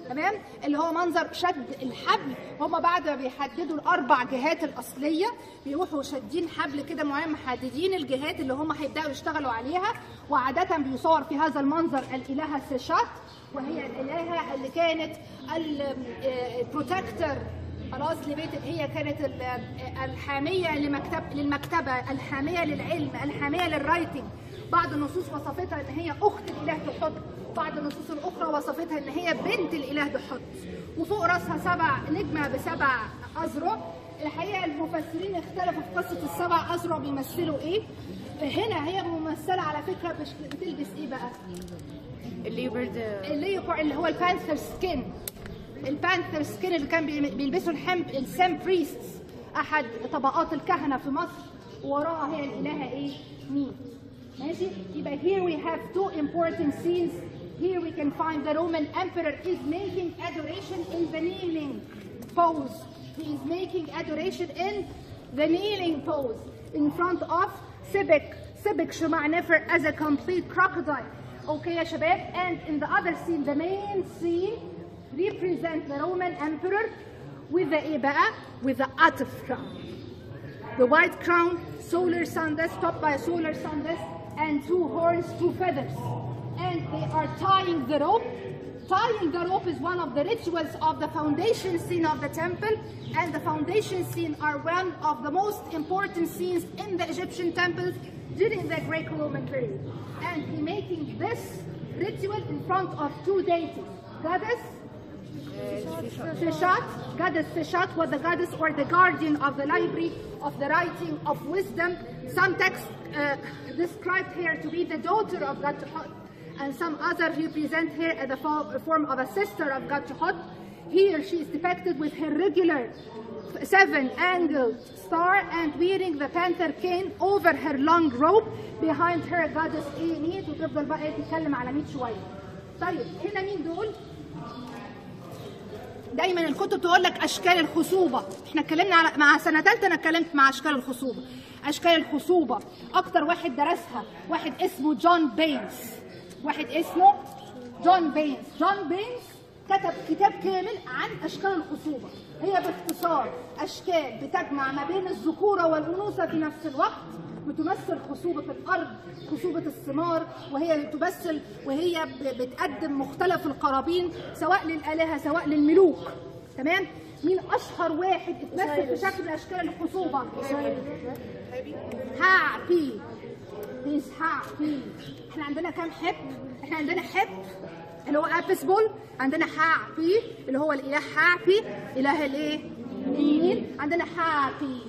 تمام؟ اللي هو منظر شد الحبل. هم بعد ما بيحددوا الأربع جهات الأصلية بيروحوا شادين حبل كده معين محددين الجهات اللي هم هيبدأوا يشتغلوا عليها. وعادة بيصور في هذا المنظر الالهه سيشات وهي الالهه اللي كانت ال protector خلاص لبيت هي كانت ال- الحامية لمكتب للمكتبة الحامية للعلم الحامية لل writing بعض النصوص وصفتها إن هي أخت الإله تحوت بعض النصوص الأخرى وصفتها إن هي بنت الإله تحوت. وفوق راسها سبع نجمة بسبع اذرع الحقيقة المفسرين اختلفوا في قصة السبع اذرع بيمثلوا إيه؟ هنا هي ممثلة على فكرة بتلبس إيه بقى؟ الليبرد الليوبر اللي هو البانثر سكين. البانثر سكين اللي كان بي- بيلبسه الحم ال sem priests. أحد طبقات الكهنة في مصر. وراها هي الالهه إيه؟ مين؟ here we have two important scenes here we can find the Roman emperor is making adoration in the kneeling pose he is making adoration in the kneeling pose in front of Sibik Sibik Shema Nefer as a complete crocodile okay يا شباب and in the other scene the main scene represent the Roman emperor with the ايه بقى with the Atif crown the white crown, solar sun disk, topped by a solar sun disk, and two horns, two feathers. And they are tying the rope. Tying the rope is one of the rituals of the foundation scene of the temple, and the foundation scene are one of the most important scenes in the Egyptian temples during the Greco-Roman period. And he making this ritual in front of two deities, goddess Seshat, goddess Seshat was the goddess or the guardian of the library of the writing of wisdom. Some texts uh, described her to be the daughter of God Tuhot, and some others represent her as the fo- form of a sister of God Tuhot. Here she is depicted with her regular seven angled star and wearing the panther cane over her long robe behind her goddess ايه ميت وتفضل بقى ايه تتكلم على ميت شويه طيب هنا مين دول دايما الكتب تقول لك اشكال الخصوبه احنا اتكلمنا على مع سنه ثالثه انا اتكلمت مع اشكال الخصوبه أشكال الخصوبة. أكتر واحد درسها واحد اسمه جون بينز واحد اسمه جون بينز جون بينز كتب كتاب كامل عن أشكال الخصوبة. هي باختصار أشكال بتجمع ما بين الذكورة والأنوثة في نفس الوقت بتمثل خصوبة الأرض خصوبة الثمار وهي تمثل وهي بتقدم مختلف القرابين سواء للآلهة سواء للملوك. تمام؟ مين أشهر واحد اتمثل في شكل من أشكال الخصوبة. هابي he is هابي إحنا عندنا كام حب؟ إحنا عندنا حب اللي هو Apis bull عندنا هابي اللي هو الإله هابي إله الإيه؟ النيل عندنا هابي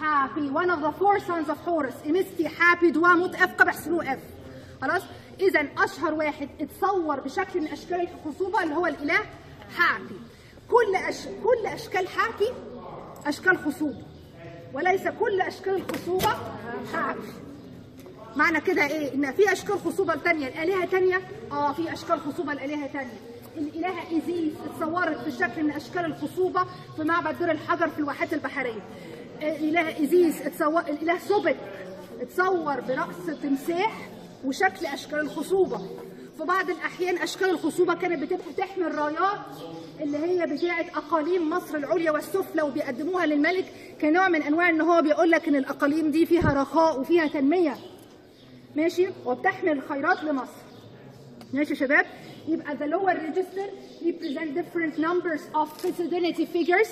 هابي one of the four sons of Horus. إمستي هابي دواموت اف قبح سنو اف. خلاص؟ اذا أشهر واحد اتصور بشكل من أشكال الخصوبة اللي هو الإله هابي كل أش... كل أشكال هابي أشكال خصوبة. وليس كل أشكال الخصوبة هابي معنى كده إيه؟ إن في أشكال خصوبة تانية الآلهة تانية؟ آه في أشكال خصوبة الالهه تانية. الإلهة ايزيس اتصورت في شكل من أشكال الخصوبة في معبد دير الحجر في الواحات البحرية. الاله ايزيس اتصور الاله سوبك اتصور برأس تمساح وشكل أشكال الخصوبة. في بعض الأحيان أشكال الخصوبة كانت بتبقى تحمل رايات اللي هي بتاعة أقاليم مصر العليا والسفلى وبيقدموها للملك. كنوع من أنواع إن هو بيقول لك إن الأقاليم دي فيها رخاء وفيها تنمية. ماشي؟ وبتحمل الخيرات لمصر. ماشي يا شباب؟ يبقى the lower register represent different numbers of Thucydides figures.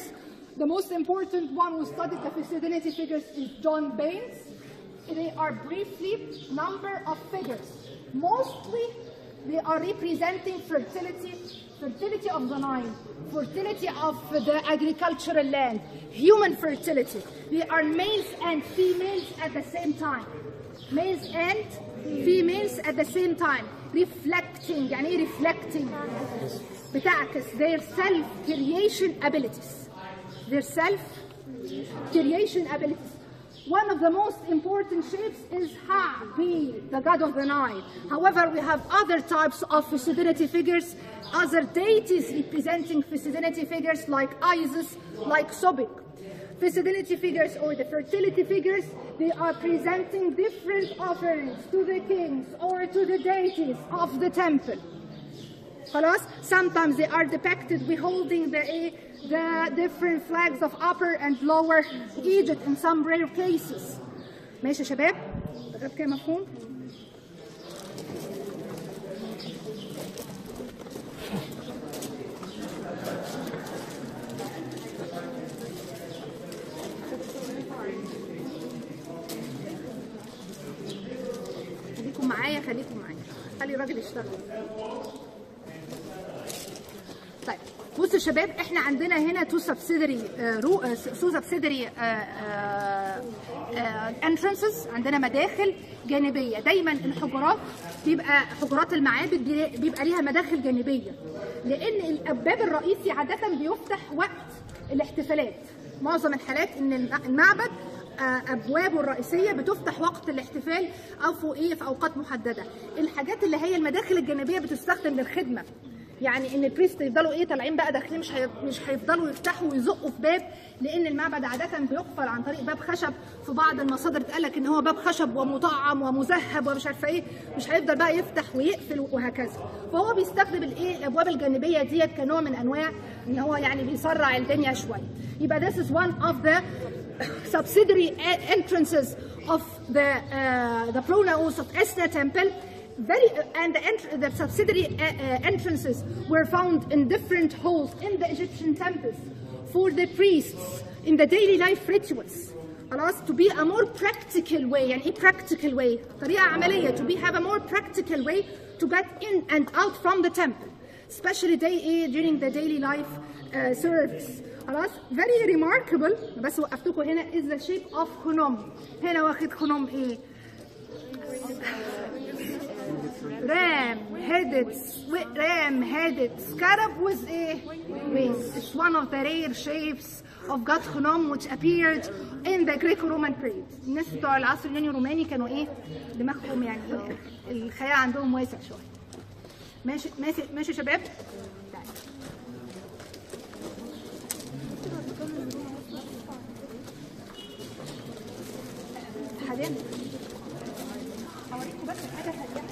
The most important one who studied the Thucydides figures is John Baines. They are briefly number of figures. Mostly they are representing fertility fertility of the Nile fertility of the agricultural land human fertility they are males and females at the same time males and females at the same time reflecting يعني ايه reflecting بتعكس their self creation abilities their self creation abilities one of the most important shapes is Hapi, the god of the Nile. However, we have other types of Thucydides figures, other deities representing Thucydides figures like Isis, like Sobek. Thucydides figures or the fertility figures, they are presenting different offerings to the kings or to the deities of the temple خلاص sometimes they are depicted beholding the the different flags of upper and lower Egypt in some rare cases ماشي يا شباب شباب كده مفهوم خليكم معايا خليكم معايا خلي الراجل يشتغل طيب بصوا يا شباب إحنا عندنا هنا two subsidiary ro two subsidiary entrances عندنا مداخل جانبية. دايما الحجرات بيبقى حجرات المعابد بي- بيبقى ليها مداخل جانبية لأن الباب الرئيسي عادة بيفتح وقت الاحتفالات. معظم الحالات إن المعبد آه، أبوابه الرئيسية بتفتح وقت الاحتفال أو في في أوقات محددة. الحاجات اللي هي المداخل الجانبية بتستخدم للخدمة. يعني إن البريست يفضلوا إيه طالعين بقى داخلين مش. مش هيفضلوا يفتحوا ويزقوا في باب لأن المعبد عادة بيقفل عن طريق باب خشب في بعض المصادر اتقال لك إن هو باب خشب ومطعم ومذهب ومش عارفة إيه مش هيفضل بقى يفتح ويقفل وهكذا فهو بيستخدم الإيه الأبواب الجانبية ديت كنوع من أنواع إن هو يعني بيسرع الدنيا شوية يبقى this is one of the subsidiary entrances of the uh, the pronaos of Esna temple very and the, ent- the subsidiary uh, uh, entrances were found in different holes in the Egyptian temples for the priests in the daily life rituals خلاص to be a more practical way يعني ايه practical way طريقة عملية to be have a more practical way to get in and out from the temple especially day ايه during the daily life uh, service خلاص very remarkable بس وقفتكم هنا is the shape of خنم هنا واخد خنم ايه رام headed ram headed scarab with a wings. It's one of the rare shapes of God Gnom which appeared in the Greco-Roman period. الناس بتوع العصر اليوناني الروماني كانوا إيه دماغهم يعني الخيال عندهم واسع شوية. ماشي ماشي ماشي يا شباب؟ حاليا هوريكم بس حاجة سريعه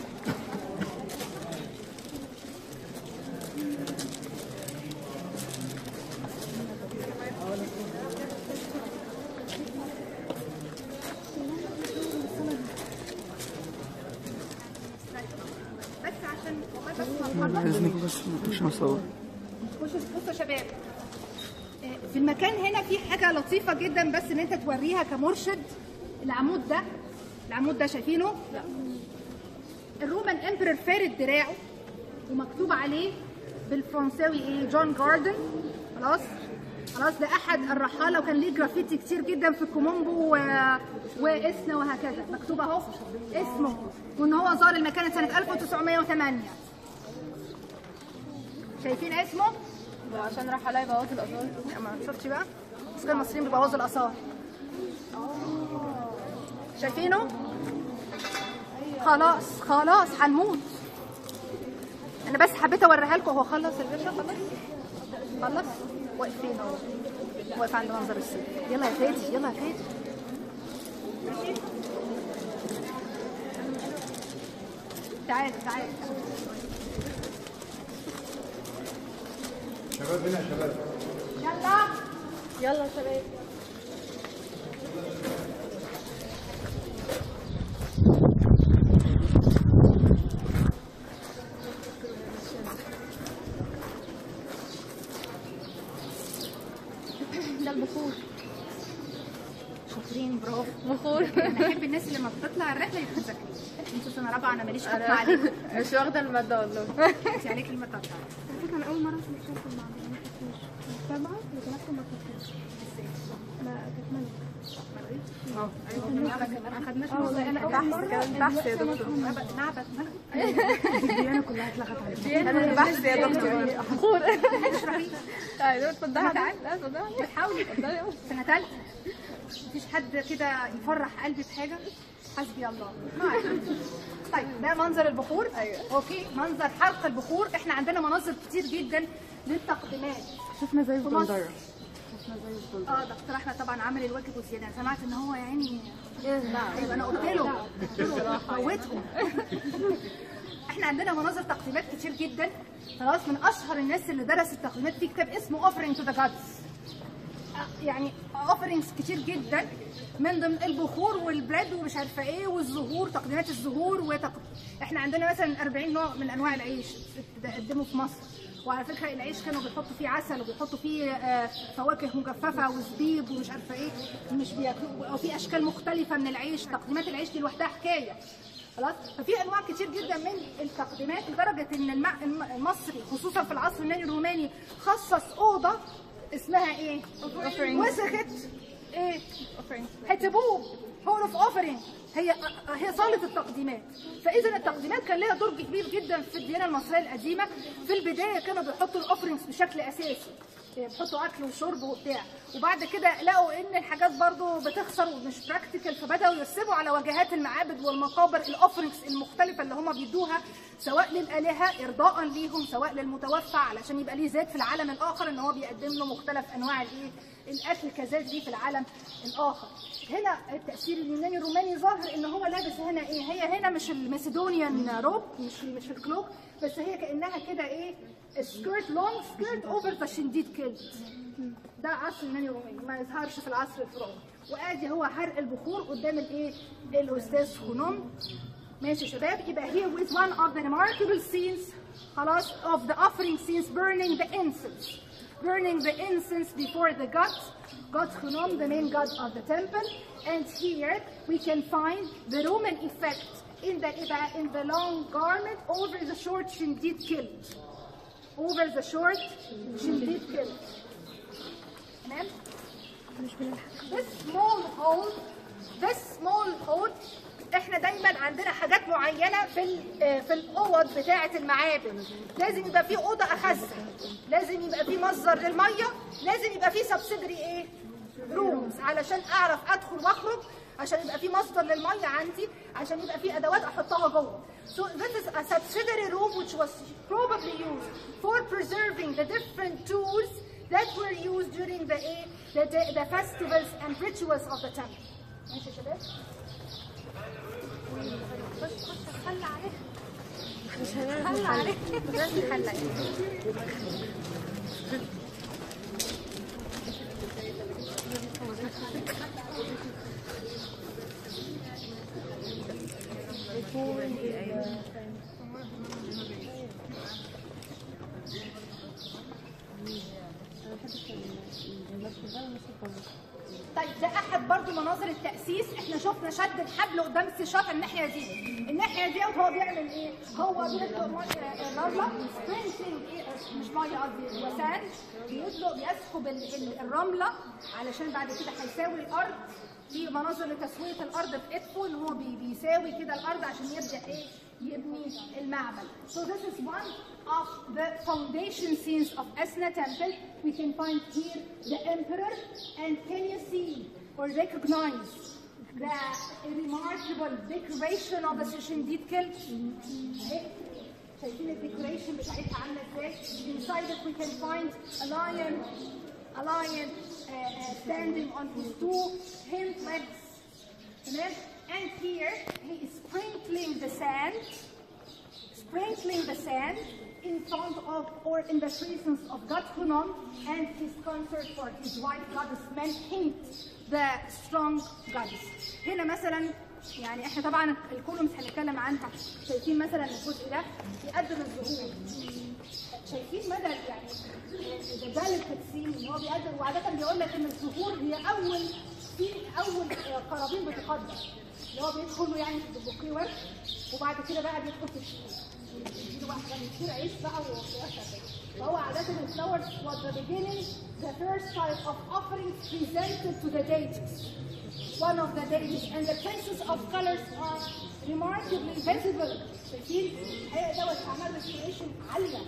بس عشان والله بس ما نخلص. بس مش هصور بصوا بصوا يا شباب. آه، في المكان هنا في حاجة لطيفة جدا بس إن أنت توريها كمرشد. العمود ده العمود ده شايفينه؟ ال Roman emperor فارد دراعه ومكتوب عليه بالفرنساوي إيه؟ جون جاردن خلاص. خلاص ده أحد الرحالة وكان ليه جرافيتي كتير جدا في كومومبو و... واسنا وهكذا. مكتوب أهو اسمه. وإن هو زار المكان سنه 1908 شايفين اسمه؟ عشان راح عليا بوظ الآثار. لا، ما شفتش بقى. بس كان المصريين بيبوظوا الآثار. شايفينه؟ خلاص خلاص هنموت. أنا بس حبيت أوريها لكم. هو خلص الفيديو خلص؟ خلص؟ واقف فين أهو. واقف عند منظر السيف يلا يا فادي يلا يا فادي. ماشي تعال. شباب هنا شباب. يلا. يلا يا شباب. ده البخور. شاطرين برافو. بخور. أنا احب الناس اللي لما بتطلع الرحلة يبقوا ذاكرين أنتوا سنة رابعة أنا ماليش حكم عليكم مش واخدة المادة والله. انت عليك المطر على شرط المعمل ما كنتش ما كنتش ما كانت ما خدناش آه بحث يا دكتور الديانة كلها اتلغت أنا بحث يا دكتور بخور اشرحي تعالي اتفضلي. لا اتفضلي بتحاولي اتفضلي سنه ثالثه مفيش حد كده يفرح قلبي بحاجه حسبي الله. ما. طيب ده منظر البخور. أيوة. أوكي منظر حرق البخور. إحنا عندنا مناظر كتير جدا للتقديمات. شفنا زي مصر. آه دكتور أحمد طبعا عمل الواجب وزياده أنا سمعت إن هو يعني أيوه أنا قلت له. موتهم إحنا عندنا مناظر تقديمات كتير جدا. خلاص من أشهر الناس اللي درست تقديمات في كتاب اسمه Offering to the Gods. يعني اوفرنجز كتير جدا. من ضمن البخور والبريد ومش عارفة إيه والزهور تقديمات الزهور وتق... إحنا عندنا مثلا 40 نوع من أنواع العيش بتقدمه في مصر. وعلى فكرة العيش كانوا بيحطوا فيه عسل وبيحطوا فيه آه، فواكه مجففة وزبيب ومش عارفة إيه مش بياكلوا وفي أشكال مختلفة من العيش. تقديمات العيش دي لوحدها حكاية. خلاص؟ ففي أنواع كتير جدا من التقديمات لدرجة إن الم- الم- المصري خصوصا في العصر الروماني خصص أوضة اسمها إيه؟ وسخت إيه؟ حتبوب hall of offering هي هي صالة التقديمات. فإذا التقديمات كان لها دور كبير جدا في الديانة المصرية القديمة. في البداية كانوا بيحطوا ال offerings بشكل أساسي. بيحطوا أكل وشرب وبتاع. وبعد كده لقوا إن الحاجات برضو بتخسر ومش practical فبدأوا يرسموا على واجهات المعابد والمقابر ال offerings المختلفة اللي هم بيدوها سواء للآلهة ارضاء ليهم سواء للمتوفى علشان يبقى ليه زاد في العالم الآخر إن هو بيقدم له مختلف أنواع الايه الأكل كزاد ليه في العالم الآخر. هنا التأثير اليوناني الروماني ظاهر إن هو لابس هنا إيه هي هنا مش ال Macedonian robe مش مش ال cloak بس هي كأنها كده إيه skirt long skirt over the shendyt kilt ده عصر روماني ما يظهرش في العصر الفرعوني وادي هو حرق البخور قدام الايه الاستاذ خنون ماشي شباب يبقى here with one of the remarkable scenes خلاص of the offering scenes burning the incense burning the incense before the god god Khunom the main god of the temple and here we can find the Roman effect in the in the long garment over the short shindid kilt over the short shindid kilt تمام؟ This small hole this small hole إحنا دايما عندنا حاجات معينة في في الأوض بتاعة المعابد. لازم يبقى في أوضة اخذها لازم يبقى في مصدر للمية. لازم يبقى في سبسيدري إيه؟ رومز علشان أعرف أدخل وأخرج عشان يبقى في مصدر للمية عندي عشان يبقى في أدوات أحطها جوه. so this is a subsidiary room which was probably used for preserving the different tools that were used during the eh, the, the, the festivals and rituals of the temple ماشي يا شباب خش خش خلى عليك خلى عليك طيب ده أحد برضو مناظر التأسيس. إحنا شفنا شد الحبل قدام السيشات الناحية دي. الناحية دي هو بيعمل إيه؟ هو بيدلق مية رملة. sprinkling إيه؟ مش مية قصدي و sand بيدلق بيسحب ال- ال- الرملة. علشان بعد كده هيساوي الأرض. في مناظر لتسويه الأرض في إدفو إن هو بي- بيساوي كده الأرض عشان يبدأ إيه؟ يبني المعبد so this is one of the foundation scenes of Esna temple we can find here the emperor and can you see or recognize the remarkable decoration of the Shishinditkil اهي شايفين الديكوريشن بتاعتها عامله ازاي inside it we can find a lion a lion uh, uh, standing on his two hind legs تمام and here he is sprinkling the sand sprinkling the sand in front of or in the presence of God Hunon and his consort for his white goddess Menhint, the strong goddess. هنا مثلا يعني احنا طبعا الكولومز هنتكلم عنها شايفين مثلا الجزء ده بيقدم الظهور شايفين مدى يعني ده delicate scene ان هو بيقدم وعاده بيقول لك ان الظهور هي اول في اول قرابين بتقدم اللي هو بيدخلوا يعني في البوكيه ورد وبعد كده بقى بيدخل في يديله بقى عيش بقى فهو عادة ال flowers was the beginning, the first type of offerings presented to the deities. One of the deities and the traces of colors are remarkably visible. شايفين الحقيقة دوت عمل restoration عالية.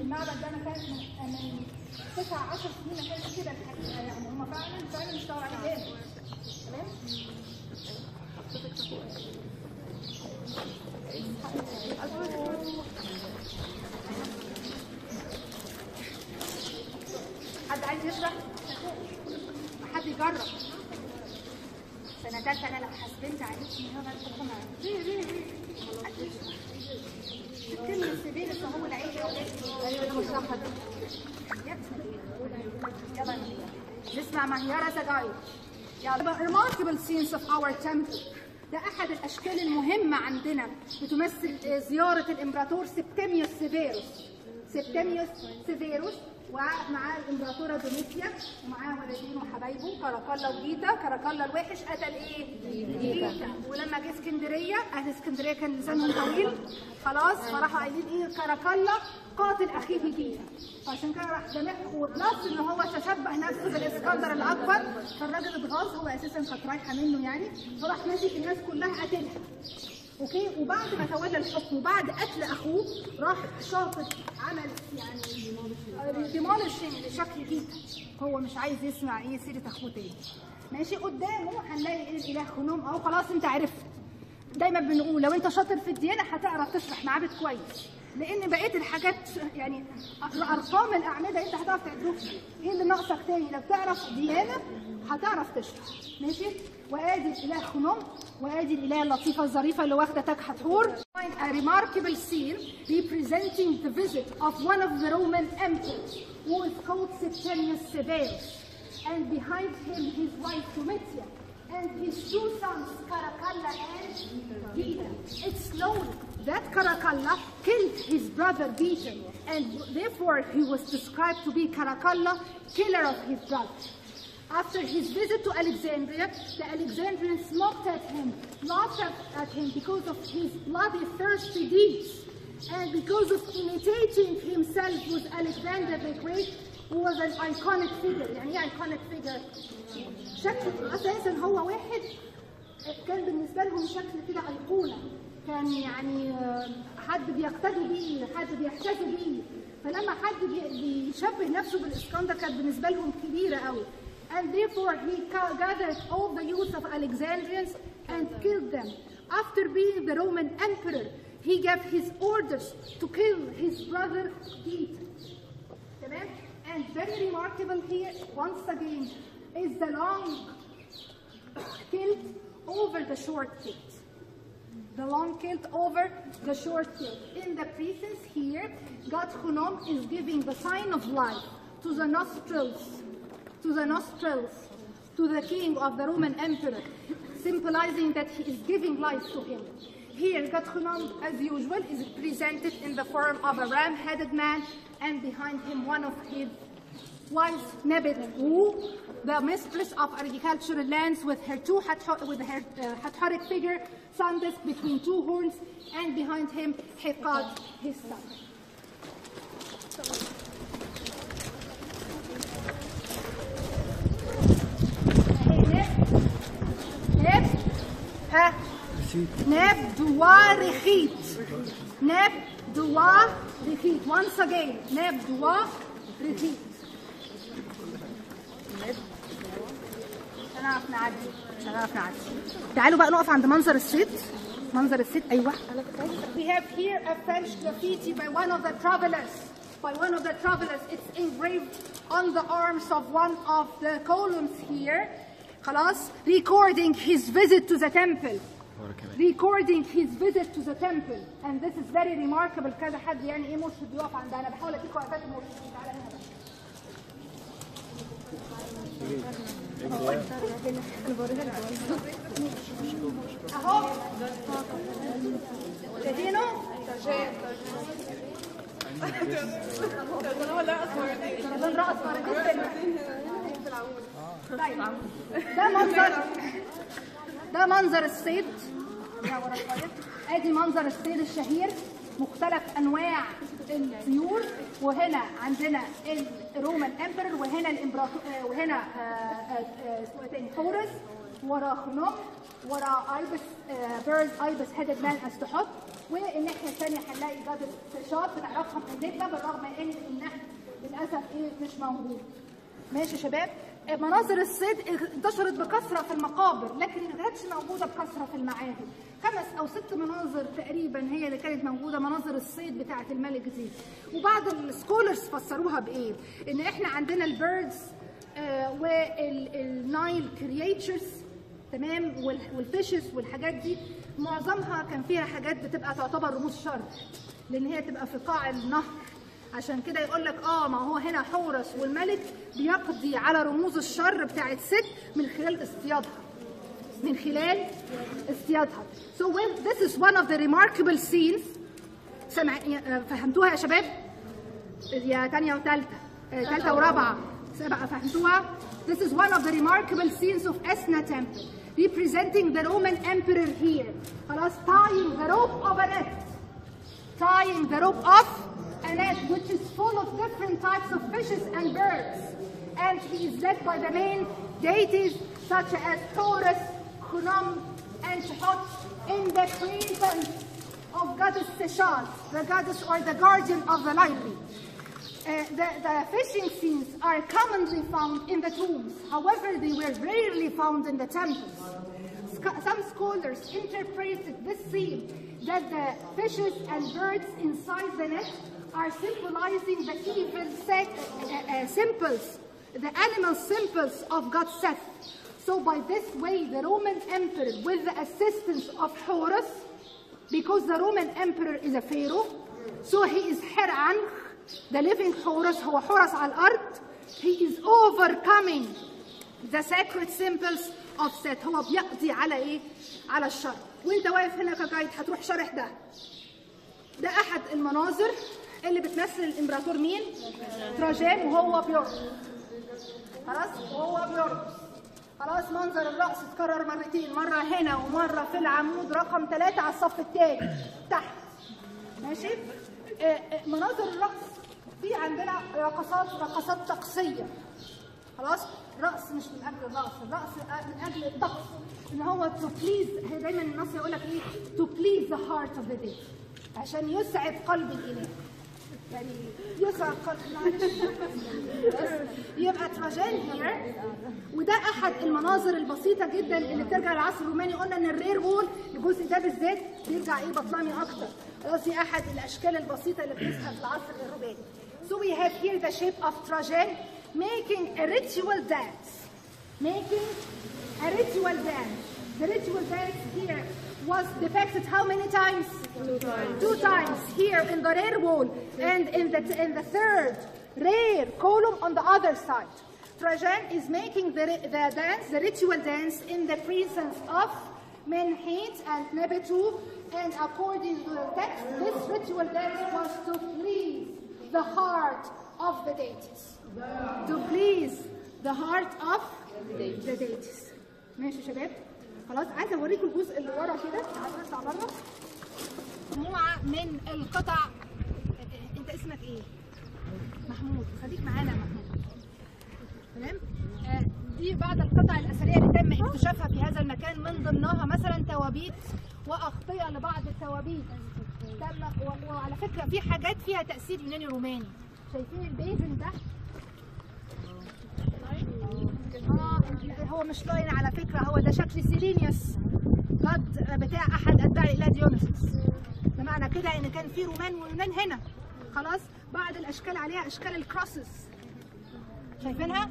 المعبد ده ما كان من تسع عشر سنين ما كانش كده يعني هم فعلا فعلا اشتغلوا عليه. تمام؟ حد عايز يشرح؟ ما حد يجرب. سنة تالتة أنا لو حسبنت عليك من هنا الحكومة كلمة السبيل بس هو العيش. أيوة ده مش حد يلا. نسمع مهيارة سجاير remarkable scenes of our temple. ده أحد الأشكال المهمة عندنا. بتمثل زيارة الإمبراطور سبتيميوس سيفيروس. سبتيميوس سيفيروس ومعاه الإمبراطورة دوميتيا ومعاه ولدين وحبايبه كاراكالا وجيتا. كاراكالا الوحش قتل إيه؟ جيتا. ولما جه اسكندرية أهل اسكندرية كان لسانهم طويل. خلاص فراحوا قايلين إيه؟ كاراكالا قاتل اخيه جيتا فعشان كده راح ذبحه و plus إن هو تشبه نفسه بالاسكندر الأكبر. فالراجل اتغاظ هو أساسا كانت رايحة منه يعني. فراح ماسك الناس كلها قتلها. أوكي؟ وبعد ما تولى الحكم وبعد قتل أخوه راح شاطر عمل يعني demolishing لشكل جيتا هو مش عايز يسمع إيه سيرة أخوه تاني. ماشي؟ قدامه هنلاقي إيه؟ الإله خنوم. أهو خلاص أنت عرفت. دايما بنقول لو أنت شاطر في الديانة هتعرف تشرح معابد كويس. لأن بقيه الحاجات يعني ارقام الاعمده انت هتعرف تعدهم إيه اللي ناقصك تاني لو تعرف ديانه هتعرف تشرح ماشي وادي الاله خنوم وادي الاله اللطيفه الظريفه اللي واخده تاج حتحور a remarkable scene representing the visit of one of the Roman emperors who is called Septimius Severus and behind him his wife Domitia and his two sons Caracalla and Gita. It's known that Caracalla killed his brother Gita and therefore he was described to be Caracalla, killer of his brother. After his visit to Alexandria, the Alexandrians mocked at him, laughed at, at him because of his bloody, thirsty deeds, and because of imitating himself with Alexander the Great, who was an iconic figure. يعني ايه iconic figure؟ شكله اساسا هو واحد كان بالنسبه لهم شكل كده ايقونه كان يعني آه، حد بيقتدوا بيه حد بيحتذوا بيه فلما حد بي- بيشبه نفسه بالاسكندر كانت بالنسبة لهم كبيره قوي and therefore he gathered all the youth of Alexandrians and killed them after being the Roman emperor he gave his orders to kill his brother Peter تمام and very remarkable here once again is the long kilt over the short kilt the long kilt over the short kilt. In the presence here, God Hunom is giving the sign of life to the nostrils, to the nostrils, to the king of the Roman emperor, symbolizing that he is giving life to him. Here, God Hunom, as usual, is presented in the form of a ram-headed man, and behind him one of his wives Nebet Wu, the mistress of agricultural lands with her two Hatho- with her uh, Hathoric figure, sun disk between two horns, and behind him Hekad, his son. ناب ها ناب دوا رخيت ناب دوا رخيت once again ناب دوا رخيت نعدي تعالوا بقى نقف عند منظر الصيد منظر الصيد أيوه We have here a French graffiti by one of the travelers by one of the travelers it's engraved on the arms of one of the columns here خلاص recording his visit to the temple recording his visit to the temple and this is very remarkable كذا حد يعني إيه مرشد يقف عند أنا بحاول اديك وقفات المرشد تعالى هنا بقى. أهو شايفينه؟ مرتين طيب ده منظر ده منظر الصيد. ادي منظر الصيد الشهير مختلف أنواع الطيور. وهنا عندنا الرومان إمبرور وهنا الامبراطور آه، وهنا آه، آه، آه، إيه تاني؟ حورس ورا خنوم ورا ايبس بيرز ايبس هيدد مان از تحط والناحية الثانية هنلاقي جادس شاط بنعرفها من النجمه بالرغم إن النحل للأسف إيه مش موجود. ماشي يا شباب؟ مناظر الصيد انتشرت بكثرة في المقابر لكن ما كانتش موجودة بكثرة في المعابد خمس أو ست مناظر تقريبا هي اللي كانت موجودة مناظر الصيد بتاعه الملك زيد وبعض ال scholars فسروها بإيه؟ إن إحنا عندنا ال birds وال Nile creatures تمام؟ وال- وال fishes والحاجات دي. معظمها كان فيها حاجات بتبقى تعتبر رموز شر لأن هي تبقى في قاع النهر. عشان كده يقول لك آه ما هو هنا حورس والملك بيقضي على رموز الشر بتاعت ست من خلال اصطيادها. من خلال اصطيادها so when this is one of the remarkable scenes سمع يا- فهمتوها يا شباب يا تانية وتالتة آه، تالتة ورابعة سبقة فهمتوها This is one of the remarkable scenes of Esna temple representing the Roman emperor here خلاص tying the rope of a net tying the rope of a net which is full of different types of fishes and birds. And he is led by the main deities such as Taurus, Khunum, and Tehot in the presence of goddess Seshat, the goddess or the guardian of the library. Uh, the, the fishing scenes are commonly found in the tombs. However, they were rarely found in the temples. Sc- Some scholars interpreted this scene that the fishes and birds inside the net are symbolizing the evil sec- uh, uh, symbols, the animal symbols of God Seth. So by this way, the Roman emperor, with the assistance of Horus, because the Roman emperor is a pharaoh, so he is Heran, the living Horus, هو حورس على الأرض, he is overcoming the sacred symbols of Set هو بيقضي على إيه؟ على الشر وانت واقف هنا كجايد هتروح شارح ده ده احد المناظر اللي بتمثل الامبراطور مين؟ تراجان وهو بيرقص خلاص وهو بيرقص خلاص منظر الرقص اتكرر مرتين مرة هنا ومرة في العمود رقم ثلاثة على الصف الثاني تحت. ماشي؟ آه، آه، مناظر الرقص في عندنا رقصات رقصات طقسية. خلاص؟ رقص مش من أجل الرقص الرقص من أجل الطقس. إن هو please هي دايما النص يقول لك إيه؟ please the heart of the day. عشان يسعد قلب الإله. يعني يسعد قلب معلش يبقى تراجان هير وده احد المناظر البسيطه جدا اللي بترجع للعصر الروماني قلنا ان الرير وول الجزء ده بالذات بيرجع إيه بطلاني أكتر قصدي احد الاشكال البسيطه اللي بتظهر في العصر الروماني So we have here the shape of Trajan making a ritual dance. Making a ritual dance. The ritual dance here was depicted how many times? Two times. Two times here in the rear wall and in the in the third rear column on the other side. Trajan is making the, the dance, the ritual dance in the presence of Menhit and Nebetu and according to the text, this ritual dance was to please the heart of the deities. To please the heart of the deities. ماشي يا شباب؟ خلاص عايزه اوريكم الجزء اللي ورا كده تعالوا نطلع بره. مجموعه من القطع انت اسمك ايه؟ محمود. خليك معانا يا محمود. تمام؟ آه، دي بعض القطع الأثرية اللي تم اكتشافها في هذا المكان من ضمنها مثلا توابيت وأغطية لبعض التوابيت. تم وعلى فكرة في حاجات فيها تأثير يوناني روماني. شايفين ال basin ده؟ آه هو مش lion على فكرة هو ده شكل سيلينيوس. قد بتاع أحد أتباع الاله ديونيسوس بمعنى كده إن كان في رومان ويونان هنا. خلاص بعض الأشكال عليها أشكال الكروسس شايفينها؟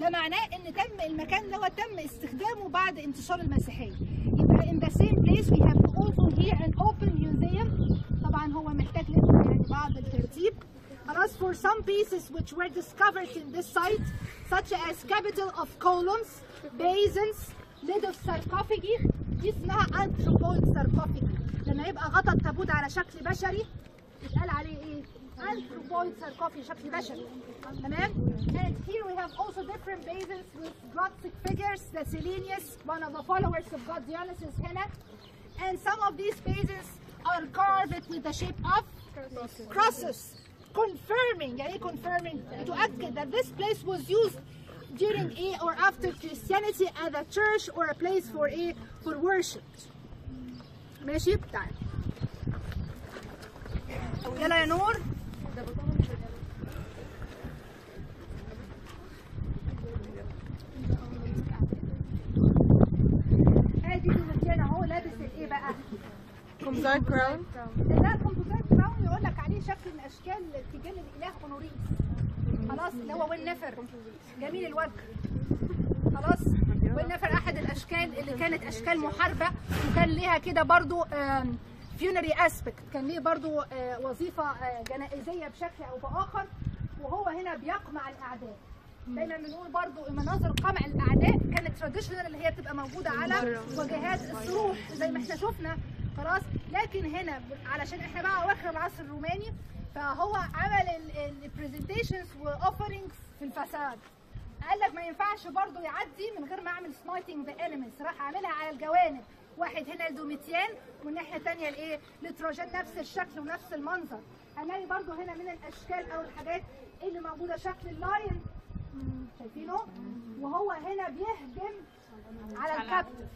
ده معناه إن تم المكان ده تم استخدامه بعد انتشار المسيحية. يبقى in the same place we have also here an open museum طبعا هو محتاج يعني بعض الترتيب. خلاص for some pieces which were discovered in this site such as capital of columns, basins, lid of sarcophagi دي اسمها anthropoid sarcophagi لما يبقى غطا التابوت على شكل بشري يتقال عليه إيه؟ anthropoid sarcophagus شكل بشري تمام and here we have also different basins with Gothic figures the Selenius one of the followers of God Dionysus هنا and some of these basins are carved with the shape of crosses confirming يعني ايه confirming تؤكد that this place was used during a or after Christianity as a church or a place for a for worship ماشي تعال يلا يا نور ادي؟ كومزار كراون ده كومبوزيت براون يقول لك عليه شكل من أشكال تيجان الإله اونوريس خلاص اللي هو وين نفر جميل الوجه. خلاص وين نفر أحد الأشكال اللي كانت أشكال محاربة. وكان ليها كده برضو funerary aspect كان ليه برضو آه، وظيفة آه، جنائزية بشكل أو بآخر وهو هنا بيقمع الأعداء. دايما بنقول برضو مناظر قمع الأعداء كانت traditional اللي هي بتبقى موجودة على واجهات الصروح زي ما إحنا شفنا. خلاص. لكن هنا علشان إحنا بقى اواخر العصر الروماني فهو عمل ال presentations و offerings في ال façade. قال لك ما ينفعش برضو يعدي من غير ما أعمل smiting the enemies راح عاملها على الجوانب. واحد هنا لدوميتيان والناحية الثانية لإيه؟ لتراجان نفس الشكل ونفس المنظر. هنلاقي برضو هنا من الأشكال أو الحاجات اللي موجودة شكل ال lion. شايفينه؟ وهو هنا بيهجم على ال captive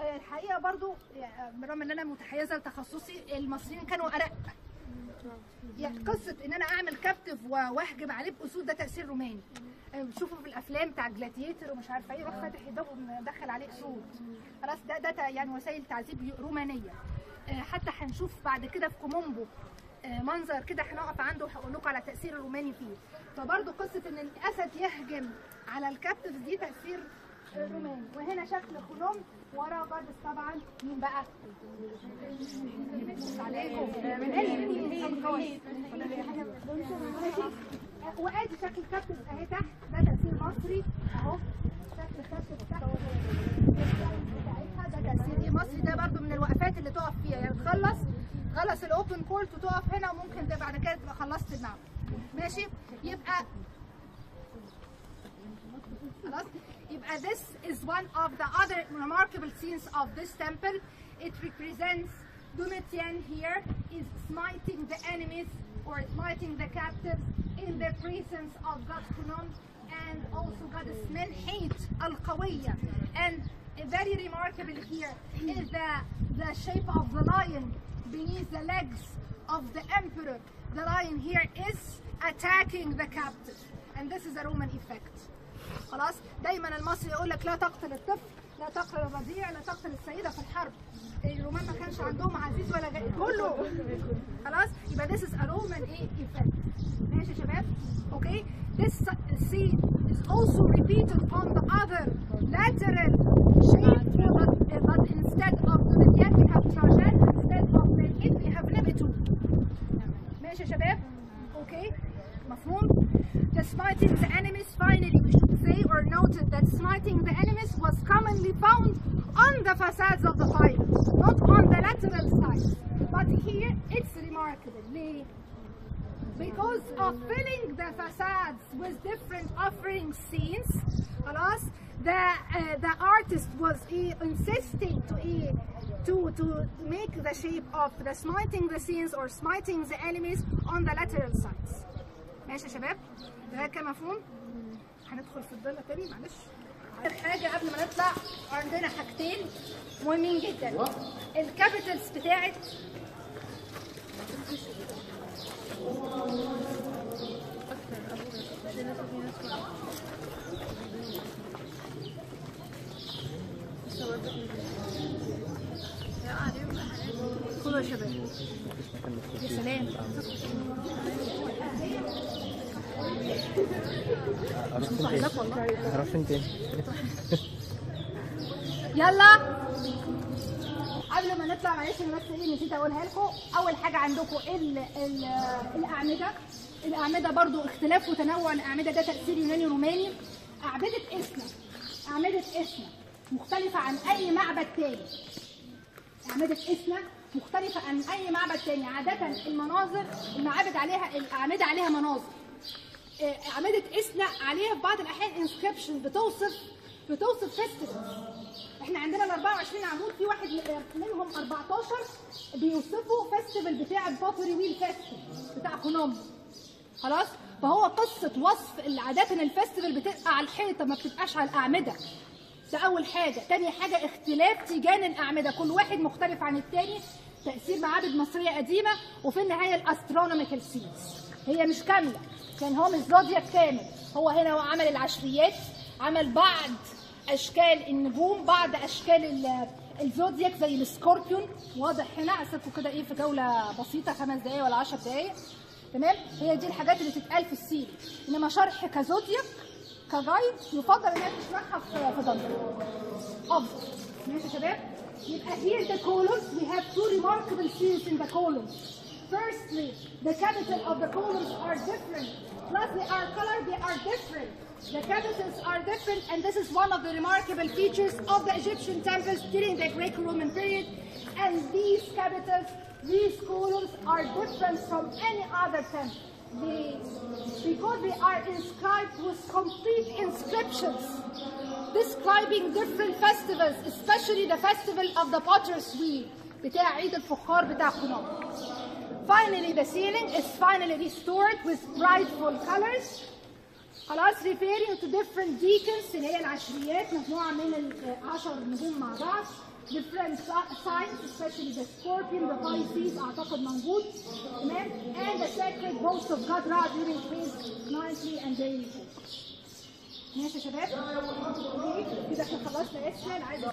آه، الحقيقة برضو آه، بالرغم إن أنا متحيزة لتخصصي المصريين كانوا أرق. يعني قصة إن أنا أعمل captive و- وأهجم عليه باسود ده تأثير روماني. آه، بتشوفوا في الأفلام بتاع Gladiator ومش عارفة إيه يروح فاتح الباب ومدخل عليه اسود خلاص ده ده يعني وسائل تعذيب رومانية. آه، حتى هنشوف بعد كده في كومومبو آه، منظر كده هنقف عنده وهقول لكم على تأثير الروماني فيه. فبرضه قصة إن الأسد يهجم على ال captive دي تأثير آه، روماني. وهنا شكل خنوم ورا goddess طبعا. مين بقى؟ عليكم وادي شكل كابتن اهي تحت. ده تأثير مصري. اهو. شكل كابتن تحت. بتاعتها ده تأثير إيه؟ مصري ده برضو من الوقفات اللي تقف فيها. يعني تخلص خلص الاوبن كورت وتقف هنا وممكن ده بعد كده تبقى خلصت المعمل. ماشي؟ يبقى خلاص. يبقى this is one of the other remarkable scenes of this temple it represents Domitian here is smiting the enemies or smiting the captives in the presence of God Kunon and also goddess Menhit القوية and very remarkable here is the the shape of the lion beneath the legs of the emperor the lion here is attacking the captive and this is a Roman effect خلاص دايما المصري يقول لك لا تقتل الطفل لا تقتل الرضيع لا تقتل السيده في الحرب الرومان ما كانش عندهم عزيز ولا غير كله خلاص يبقى this is a Roman إيه ماشي يا شباب أوكي this scene is also repeated on the other lateral shape but, but instead of median we have Trajan instead of hip we have Neptune ماشي يا شباب أوكي مفهوم smiting the enemies finally we should say or noted that smiting the enemies was commonly found on the facades of the fire not on the lateral sides but here it's remarkable ليه because of filling the facades with different offering scenes خلاص the uh, the artist was uh, insisting to uh, to to make the shape of the smiting the scenes or smiting the enemies on the lateral sides ماشي يا شباب ده كان مفهوم هندخل في الضلة تاني معلش. آخر حاجة قبل ما نطلع عندنا حاجتين مهمين جدا. الكابيتالز بتاعت خدوا يا شباب. يا سلام. فين؟ يلا. قبل ما نطلع معلش أنا بس إيه نسيت أقولها لكم. أول حاجة عندكم ال ال الأعمدة. الأعمدة برضو اختلاف وتنوع. الأعمدة ده تأثير يوناني روماني. أعمدة اسنا أعمدة اسنا مختلفة عن أي معبد تاني. أعمدة اسنا مختلفة عن أي معبد تاني. عادة المناظر المعابد عليها الأعمدة عليها مناظر. اعمده اسنا عليها في بعض الأحيان inscription بتوصف بتوصف festivals إحنا عندنا ال 24 عمود في واحد منهم 14 بيوصفوا festival بتاع ال pottery wheel festival بتاع كولومبو خلاص؟ فهو قصة وصف ال- عاده ال festival بتبقى على الحيطة ما بتبقاش على الأعمدة. ده أول حاجة. تاني حاجة اختلاف تيجان الأعمدة. كل واحد مختلف عن التاني. تأثير معابد مصرية قديمة وفي النهاية ال astronomical scenes هي مش كاملة. كان هو مش zodiac كامل هو هنا عمل العشريات عمل بعض أشكال النجوم بعض أشكال ال- ال zodiac زي ال scorpion. واضح هنا اسيبكم كده إيه في جولة بسيطة خمس دقايق ولا 10 دقايق. تمام؟ هي دي الحاجات اللي تتقال في ال theory. إنما شرح كزودياك كجايد يفضل انها تشرحها في ضمن. افضل ماشي يا شباب يبقى here the columns. We have two remarkable scenes in the columns. firstly the capital of the columns are different plus they are colored they are different the capitals are different and this is one of the remarkable features of the Egyptian temples during the Greco-Roman period and these capitals these columns are different from any other temple they, because they are inscribed with complete inscriptions describing different festivals, especially the festival of the potter's wheel بتاع عيد الفخار بتاع قناط. Finally, the ceiling is finally restored with brightful colors. خلاص referring to different deacons اللي هي العشريات مجموعة من العشر نجوم مع بعض different si- signs especially the scorpion the Pisces أعتقد موجود تمام and the sacred boast of God Ra during his nightly and daily fast. ماشي يا شباب؟ اوكي كده احنا خلصنا اسنا عايزه